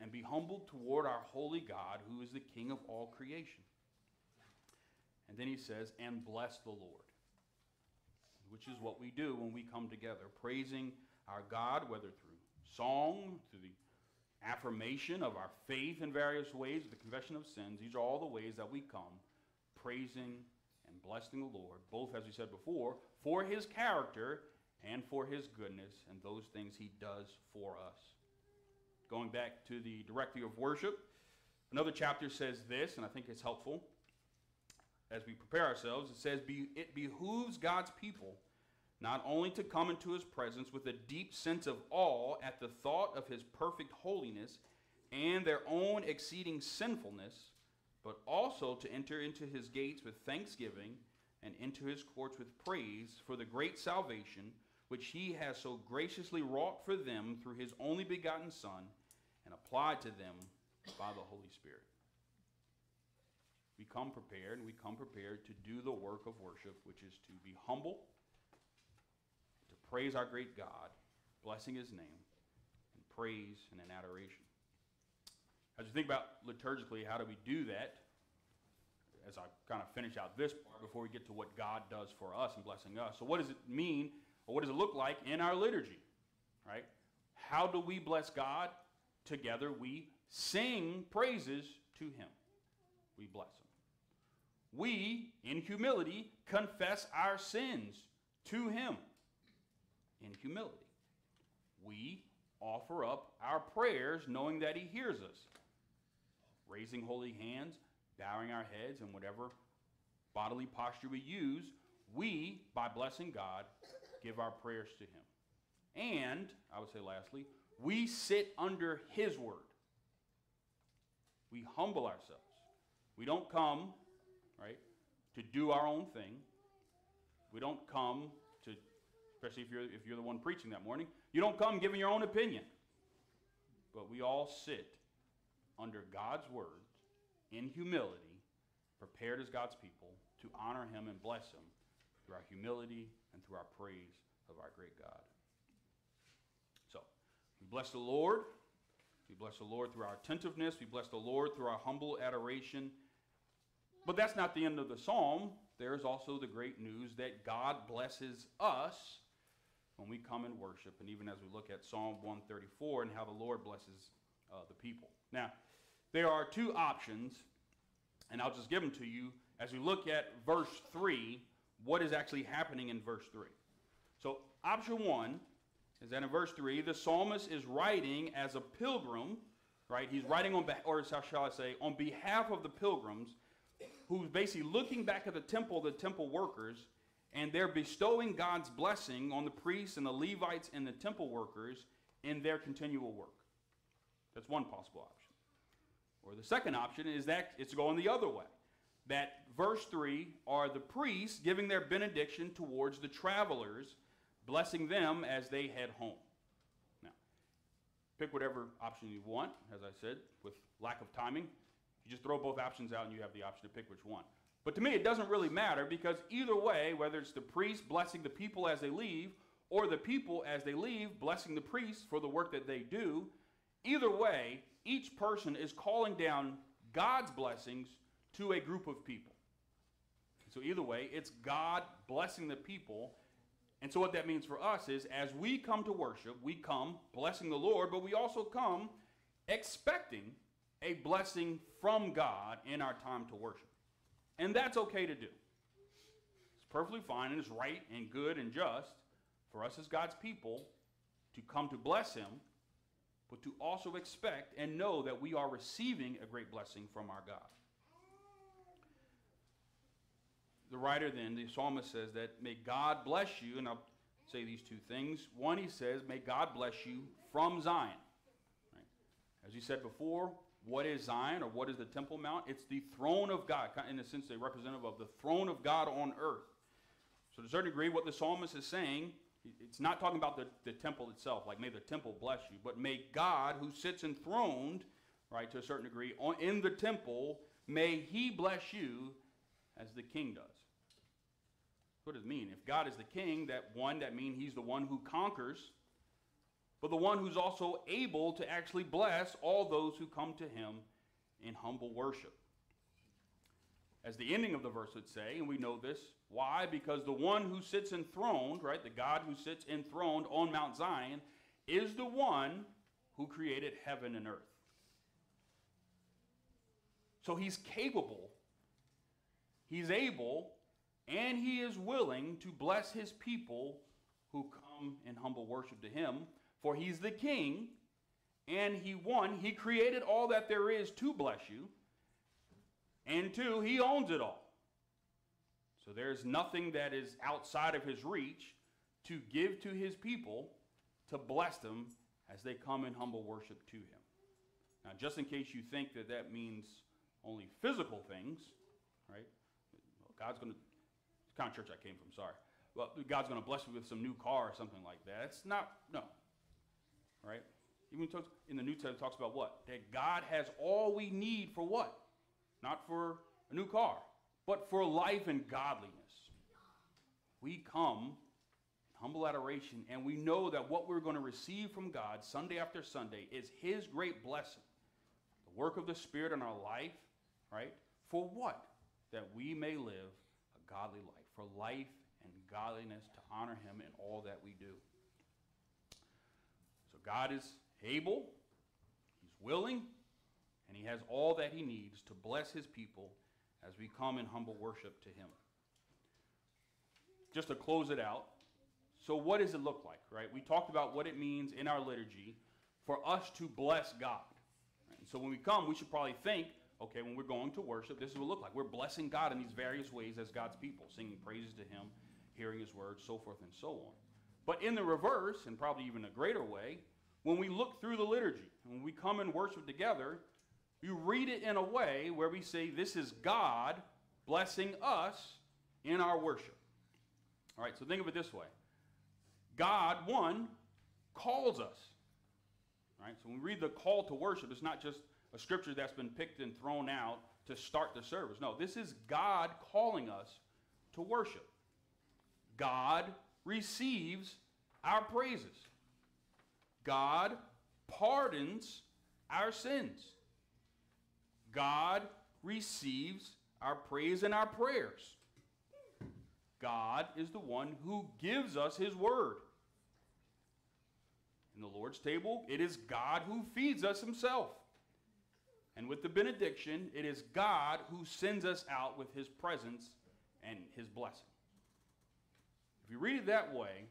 And be humble toward our holy God, who is the King of all creation. And then he says, and bless the Lord which is what we do when we come together, praising our God, whether through song, through the affirmation of our faith in various ways, the confession of sins. These are all the ways that we come praising and blessing the Lord, both, as we said before, for his character and for his goodness and those things he does for us. Going back to the directory of worship, another chapter says this, and I think it's helpful as we prepare ourselves, it says, Be, It behooves God's people not only to come into his presence with a deep sense of awe at the thought of his perfect holiness and their own exceeding sinfulness, but also to enter into his gates with thanksgiving and into his courts with praise for the great salvation which he has so graciously wrought for them through his only begotten Son and applied to them by the Holy Spirit. We come prepared, and we come prepared to do the work of worship, which is to be humble, to praise our great God, blessing his name, and praise and in adoration. As you think about liturgically, how do we do that? As I kind of finish out this part before we get to what God does for us and blessing us. So, what does it mean, or what does it look like in our liturgy? Right? How do we bless God? Together we sing praises to him. We bless him we, in humility, confess our sins to Him. In humility. We offer up our prayers knowing that He hears us. Raising holy hands, bowing our heads, and whatever bodily posture we use, we, by blessing God, give our prayers to Him. And, I would say lastly, we sit under His word. We humble ourselves We don't come, right, to do our own thing. We don't come to, especially if you're, if you're the one preaching that morning, you don't come giving your own opinion. But we all sit under God's word in humility, prepared as God's people to honor Him and bless Him through our humility and through our praise of our great God. So, we bless the Lord. We bless the Lord through our attentiveness. We bless the Lord through our humble adoration. But that's not the end of the psalm. There is also the great news that God blesses us when we come and worship, and even as we look at Psalm 134 and how the Lord blesses uh, the people. Now, there are two options, and I'll just give them to you as we look at verse 3, what is actually happening in verse 3. So, option one is that in verse 3, the psalmist is writing as a pilgrim, right? He's writing on, or shall I say, on behalf of the pilgrims who's basically looking back at the temple, the temple workers, and they're bestowing God's blessing on the priests and the Levites and the temple workers in their continual work. That's one possible option. Or the second option is that it's going the other way. That verse 3 are the priests giving their benediction towards the travelers, blessing them as they head home. Now, pick whatever option you want, as I said, with lack of timing. You just throw both options out and you have the option to pick which one. But to me, it doesn't really matter because either way, whether it's the priest blessing the people as they leave or the people as they leave blessing the priests for the work that they do, either way, each person is calling down God's blessings to a group of people. So either way, it's God blessing the people. And so what that means for us is as we come to worship, we come blessing the Lord, but we also come expecting a blessing from God in our time to worship. And that's okay to do. It's perfectly fine and it's right and good and just for us as God's people to come to bless Him, but to also expect and know that we are receiving a great blessing from our God. The writer then, the psalmist says that, may God bless you, and I'll say these two things. One, he says, may God bless you from Zion. Right? As he said before, what is Zion or what is the Temple Mount? It's the throne of God, in a sense, a representative of the throne of God on earth. So, to a certain degree, what the psalmist is saying, it's not talking about the, the temple itself, like may the temple bless you, but may God, who sits enthroned, right, to a certain degree, on, in the temple, may he bless you as the king does. What does it mean? If God is the king, that one, that means he's the one who conquers but the one who's also able to actually bless all those who come to him in humble worship. As the ending of the verse would say, and we know this, why? Because the one who sits enthroned, right, the God who sits enthroned on Mount Zion, is the one who created heaven and earth. So he's capable, he's able, and he is willing to bless his people who come in humble worship to him for he's the king, and he, won. he created all that there is to bless you, and two, he owns it all. So there's nothing that is outside of his reach to give to his people to bless them as they come in humble worship to him. Now, just in case you think that that means only physical things, right? God's going to, the kind of church I came from, sorry. Well, God's going to bless me with some new car or something like that. It's not, no right? Even talks, in the New Testament talks about what? That God has all we need for what? Not for a new car, but for life and godliness. We come humble adoration, and we know that what we're going to receive from God Sunday after Sunday is His great blessing. The work of the Spirit in our life, right? For what? That we may live a godly life. For life and godliness to honor Him in all that we do. God is able, He's willing, and He has all that He needs to bless His people as we come in humble worship to Him. Just to close it out, so what does it look like, right? We talked about what it means in our liturgy for us to bless God. Right? So when we come, we should probably think, okay, when we're going to worship, this is what it looks like. We're blessing God in these various ways as God's people, singing praises to Him, hearing His word, so forth and so on. But in the reverse, and probably even a greater way, when we look through the liturgy, when we come and worship together, you read it in a way where we say this is God blessing us in our worship. All right, so think of it this way God, one, calls us. All right, so when we read the call to worship, it's not just a scripture that's been picked and thrown out to start the service. No, this is God calling us to worship. God receives our praises. God pardons our sins. God receives our praise and our prayers. God is the one who gives us his word. In the Lord's table, it is God who feeds us himself. And with the benediction, it is God who sends us out with his presence and his blessing. If you read it that way,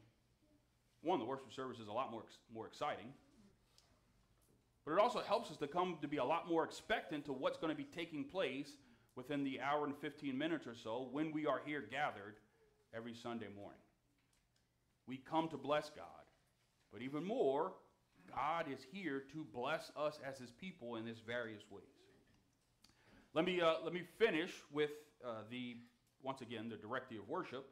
one, the worship service is a lot more, more exciting. But it also helps us to come to be a lot more expectant to what's going to be taking place within the hour and 15 minutes or so when we are here gathered every Sunday morning. We come to bless God, but even more, God is here to bless us as his people in these various ways. Let me, uh, let me finish with uh, the, once again, the directive of worship,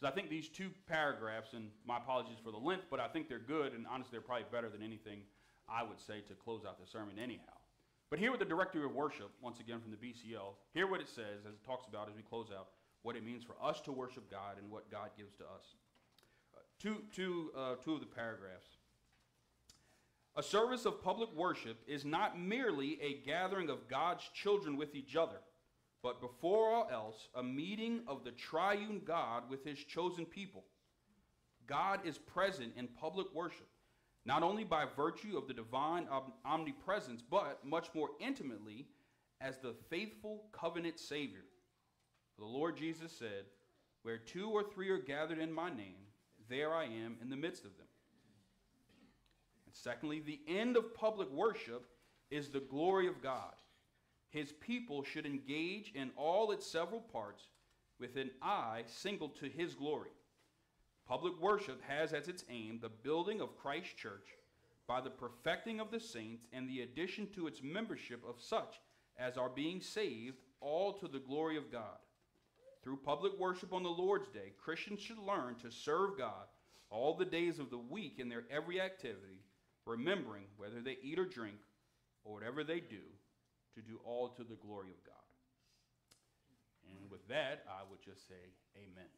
because I think these two paragraphs, and my apologies for the length, but I think they're good, and honestly, they're probably better than anything I would say to close out the sermon anyhow. But here with the directory of worship, once again from the BCO, hear what it says as it talks about as we close out what it means for us to worship God and what God gives to us. Uh, two, two, uh, two of the paragraphs. A service of public worship is not merely a gathering of God's children with each other, but before all else, a meeting of the triune God with his chosen people. God is present in public worship, not only by virtue of the divine omnipresence, but much more intimately as the faithful covenant Savior. For the Lord Jesus said, Where two or three are gathered in my name, there I am in the midst of them. And secondly, the end of public worship is the glory of God. His people should engage in all its several parts with an eye single to his glory. Public worship has as its aim the building of Christ's church by the perfecting of the saints and the addition to its membership of such as are being saved, all to the glory of God. Through public worship on the Lord's Day, Christians should learn to serve God all the days of the week in their every activity, remembering whether they eat or drink or whatever they do, to do all to the glory of God. And with that, I would just say, Amen.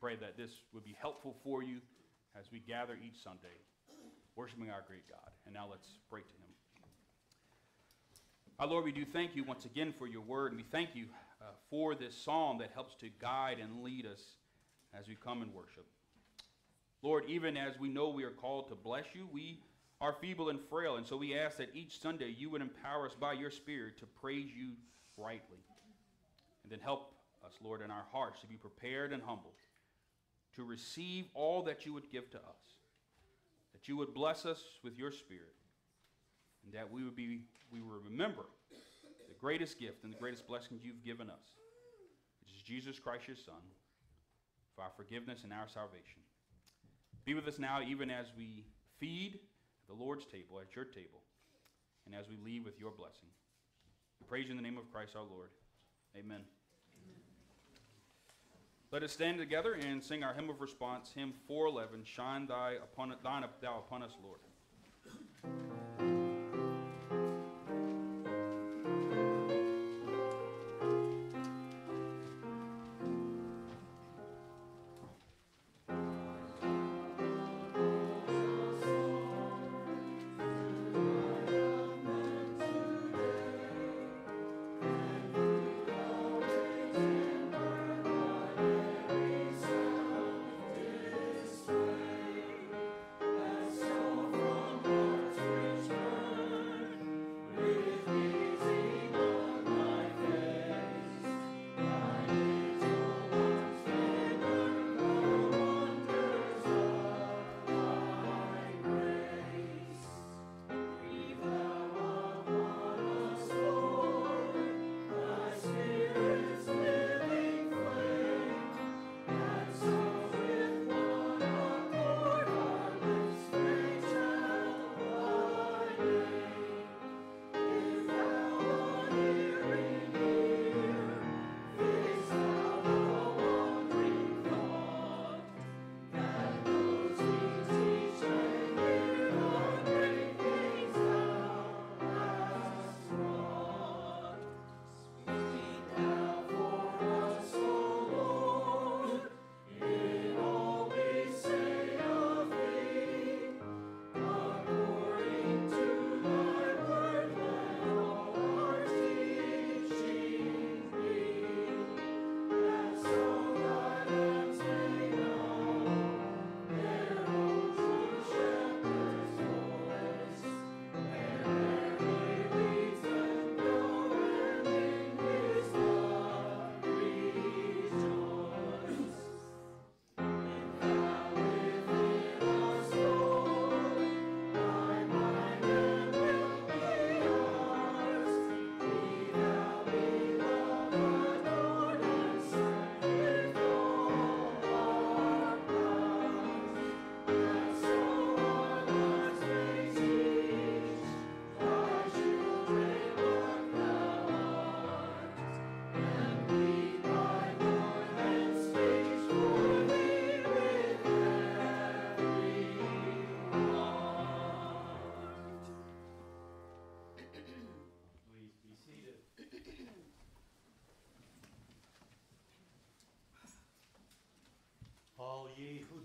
Pray that this would be helpful for you as we gather each Sunday, worshiping our great God. And now let's pray to Him. Our Lord, we do thank you once again for your word, and we thank you uh, for this psalm that helps to guide and lead us as we come and worship. Lord, even as we know we are called to bless you, we are feeble and frail, and so we ask that each Sunday you would empower us by your Spirit to praise you rightly. And then help us, Lord, in our hearts to be prepared and humble to receive all that you would give to us. That you would bless us with your Spirit, and that we would be we would remember the greatest gift and the greatest blessing you've given us, which is Jesus Christ, your Son, for our forgiveness and our salvation. Be with us now, even as we feed the Lord's table, at your table, and as we leave with your blessing. We praise you in the name of Christ our Lord. Amen. Let us stand together and sing our hymn of response, hymn 411, Shine thy upon, thine thou upon us, Lord.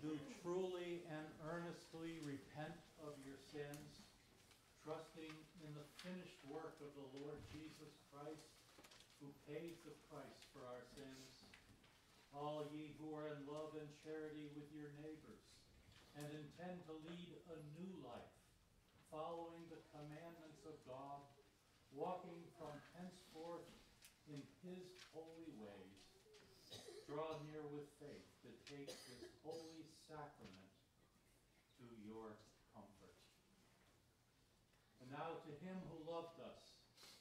Do truly and earnestly repent of your sins, trusting in the finished work of the Lord Jesus Christ, who paid the price for our sins. All ye who are in love and charity with your neighbors, and intend to lead a new life, following the commandments of God, walking from henceforth in his holy ways, draw near with faith to take this holy sacrament to your comfort. And now to him who loved us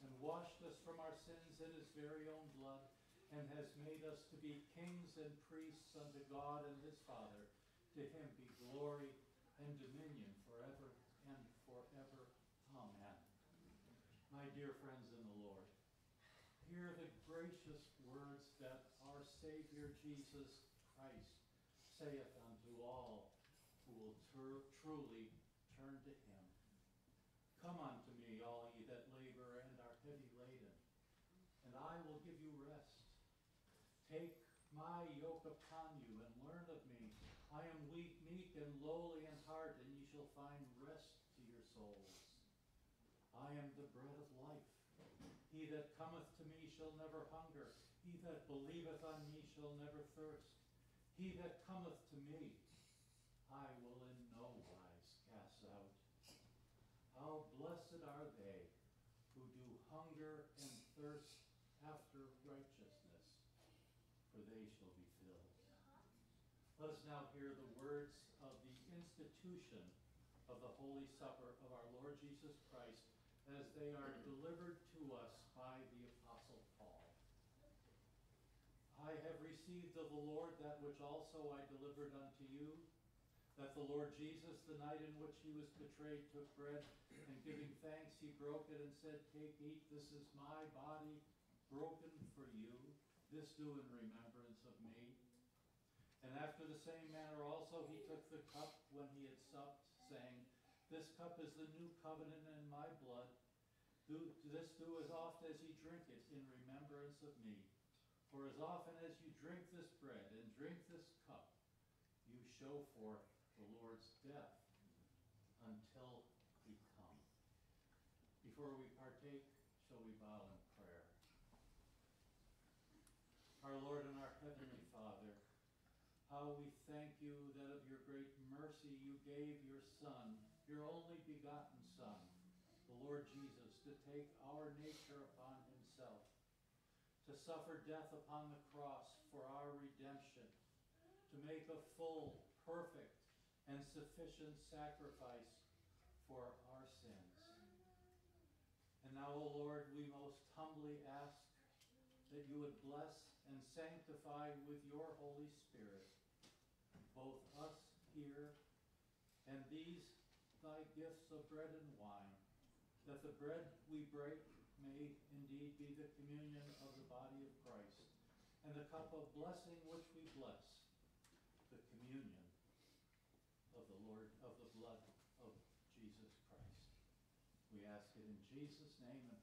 and washed us from our sins in his very own blood, and has made us to be kings and priests unto God and his Father, to him be glory and dominion forever and forever. Amen. My dear friends in the Lord, hear the gracious words that our Savior Jesus Christ saith all who will truly turn to him. Come unto me, all ye that labor and are heavy laden, and I will give you rest. Take my yoke upon you and learn of me. I am weak, meek, and lowly in heart, and ye shall find rest to your souls. I am the bread of life. He that cometh to me shall never hunger. He that believeth on me shall never thirst. He that cometh to me, I will in no wise cast out. How blessed are they who do hunger and thirst after righteousness, for they shall be filled. Let now hear the words of the institution of the Holy Supper of our Lord Jesus Christ as they are delivered to us by the Apostle Paul. I have received of the Lord that which also I delivered unto you, that the Lord Jesus, the night in which he was betrayed, took bread, and giving thanks, he broke it and said, Take, eat, this is my body broken for you. This do in remembrance of me. And after the same manner also he took the cup when he had supped, saying, This cup is the new covenant in my blood. Do this do as oft as ye drink it in remembrance of me. For as often as you drink this bread and drink this cup, you show forth the Lord's death until he come. Before we partake, shall we bow in prayer? Our Lord and our Heavenly Father, how we thank you that of your great mercy you gave your Son, your only begotten Son, the Lord Jesus, to take our nature upon himself, to suffer death upon the cross for our redemption, to make a full, perfect, and sufficient sacrifice for our sins. And now, O Lord, we most humbly ask that you would bless and sanctify with your Holy Spirit both us here and these thy gifts of bread and wine, that the bread we break may indeed be the communion of the body of Christ, and the cup of blessing which we bless, the communion of the Lord, of the blood of Jesus Christ. We ask it in Jesus' name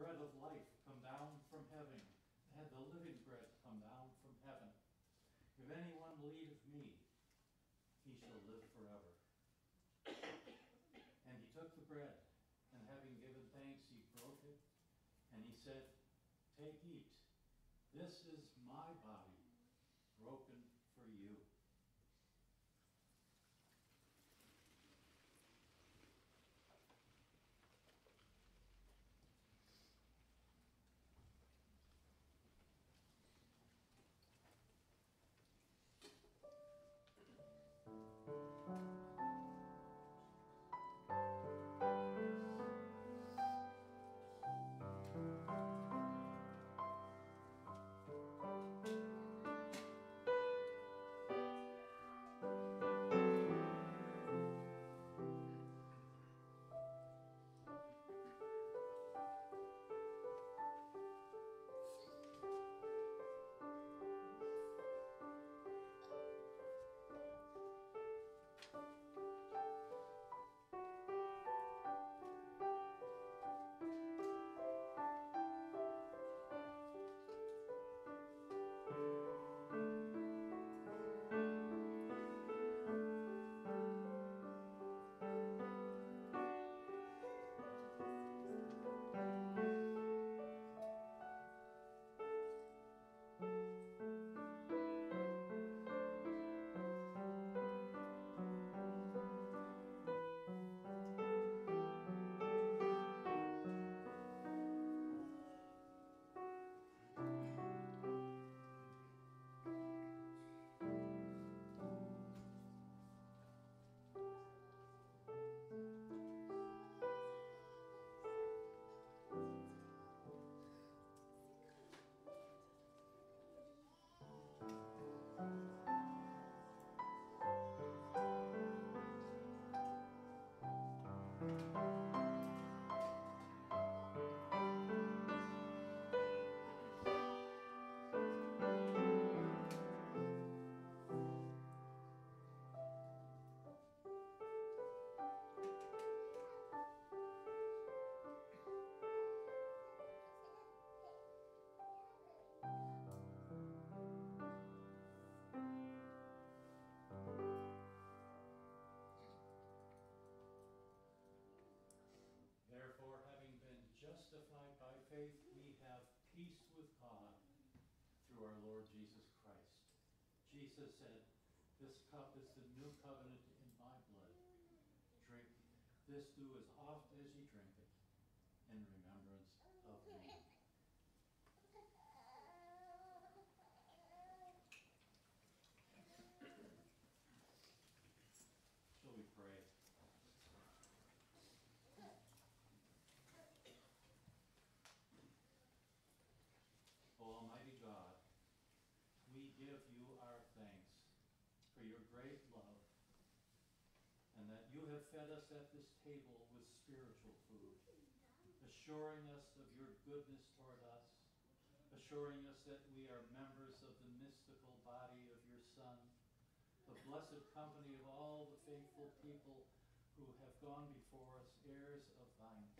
bread of life. says you have fed us at this table with spiritual food, assuring us of your goodness toward us, assuring us that we are members of the mystical body of your Son, the blessed company of all the faithful people who have gone before us, heirs of thine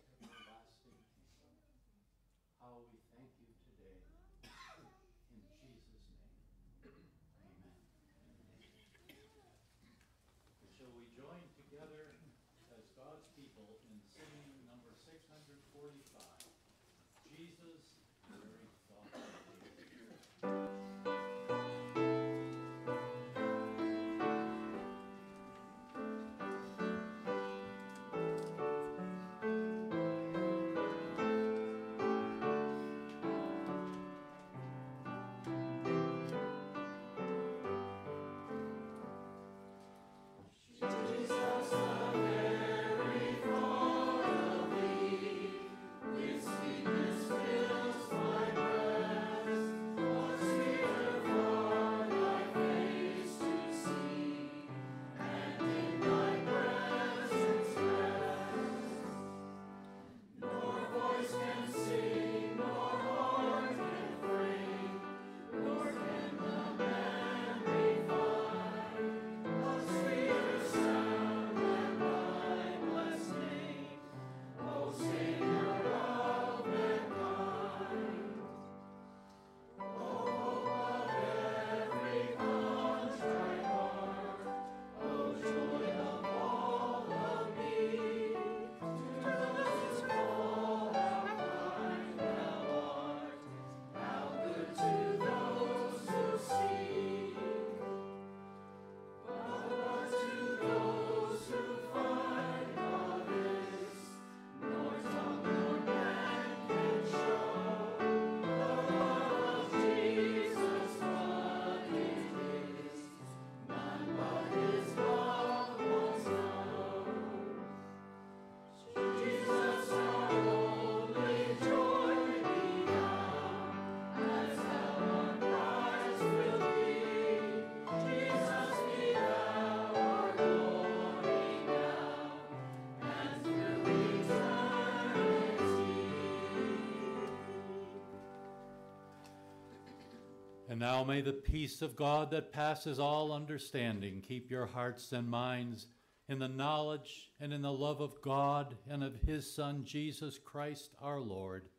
now may the peace of God that passes all understanding keep your hearts and minds in the knowledge and in the love of God and of his Son, Jesus Christ our Lord.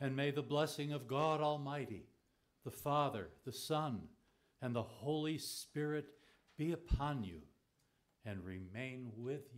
And may the blessing of God Almighty, the Father, the Son, and the Holy Spirit be upon you and remain with you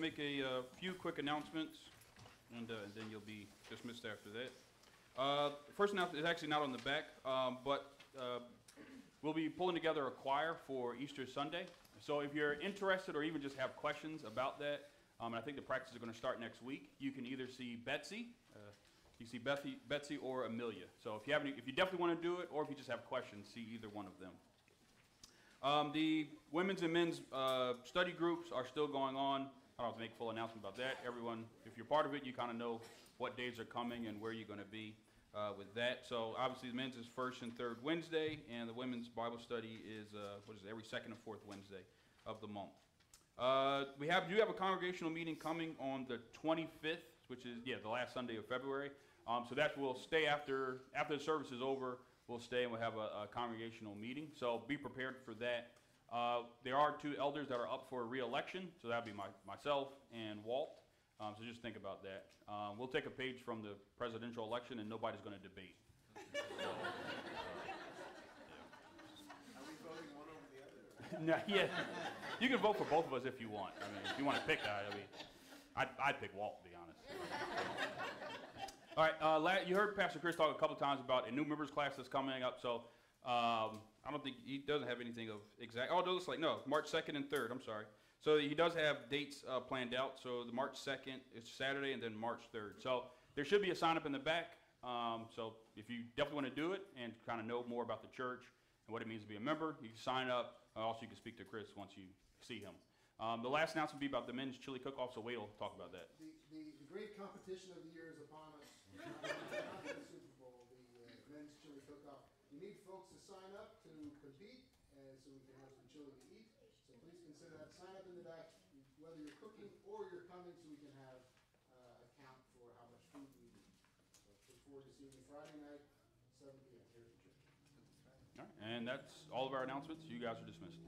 make a uh, few quick announcements, and uh, then you'll be dismissed after that. Uh, First announcement is actually not on the back, um, but uh, we'll be pulling together a choir for Easter Sunday. So if you're interested or even just have questions about that, um, I think the practice is going to start next week, you can either see Betsy, uh, you see Betsy, Betsy or Amelia. So if you have any, if you definitely want to do it, or if you just have questions, see either one of them. Um, the women's and men's uh, study groups are still going on. I don't have to make a full announcement about that. Everyone, if you're part of it, you kind of know what days are coming and where you're going to be uh, with that. So obviously, the men's is first and third Wednesday, and the women's Bible study is uh, what is it, every second and fourth Wednesday of the month. Uh, we have do have a congregational meeting coming on the 25th, which is yeah the last Sunday of February. Um, so that will stay after after the service is over. We'll stay and we'll have a, a congregational meeting. So be prepared for that. Uh, there are two elders that are up for re-election, so that'd be my, myself and Walt. Um, so just think about that. Um, we'll take a page from the presidential election, and nobody's going to debate. No, yeah, you can vote for both of us if you want. I mean, if you want to pick that, I mean, I'd, I'd pick Walt, to be honest. All right, uh, you heard Pastor Chris talk a couple times about a new members class that's coming up. So um, I don't think he doesn't have anything of exact. Oh, it looks like no, March second and third. I'm sorry. So he does have dates uh, planned out. So the March second is Saturday, and then March third. So there should be a sign up in the back. Um, so if you definitely want to do it and kind of know more about the church and what it means to be a member, you can sign up. Uh, also, you can speak to Chris once you see him. Um, the last announcement will be about the men's chili cook-off. So Wade will talk about that. The, the, the great competition of the year is upon us. Not the Super Bowl, the uh, men's chili cook-off. You need folks to sign up to compete, and so we can have some chili to eat. So please consider that. Sign up in the back, whether you're cooking or you're coming, so we can have uh, a count for how much food we eat. So look forward to seeing you Friday night, seven P M. here at the church. All right, and that's all of our announcements. You guys are dismissed.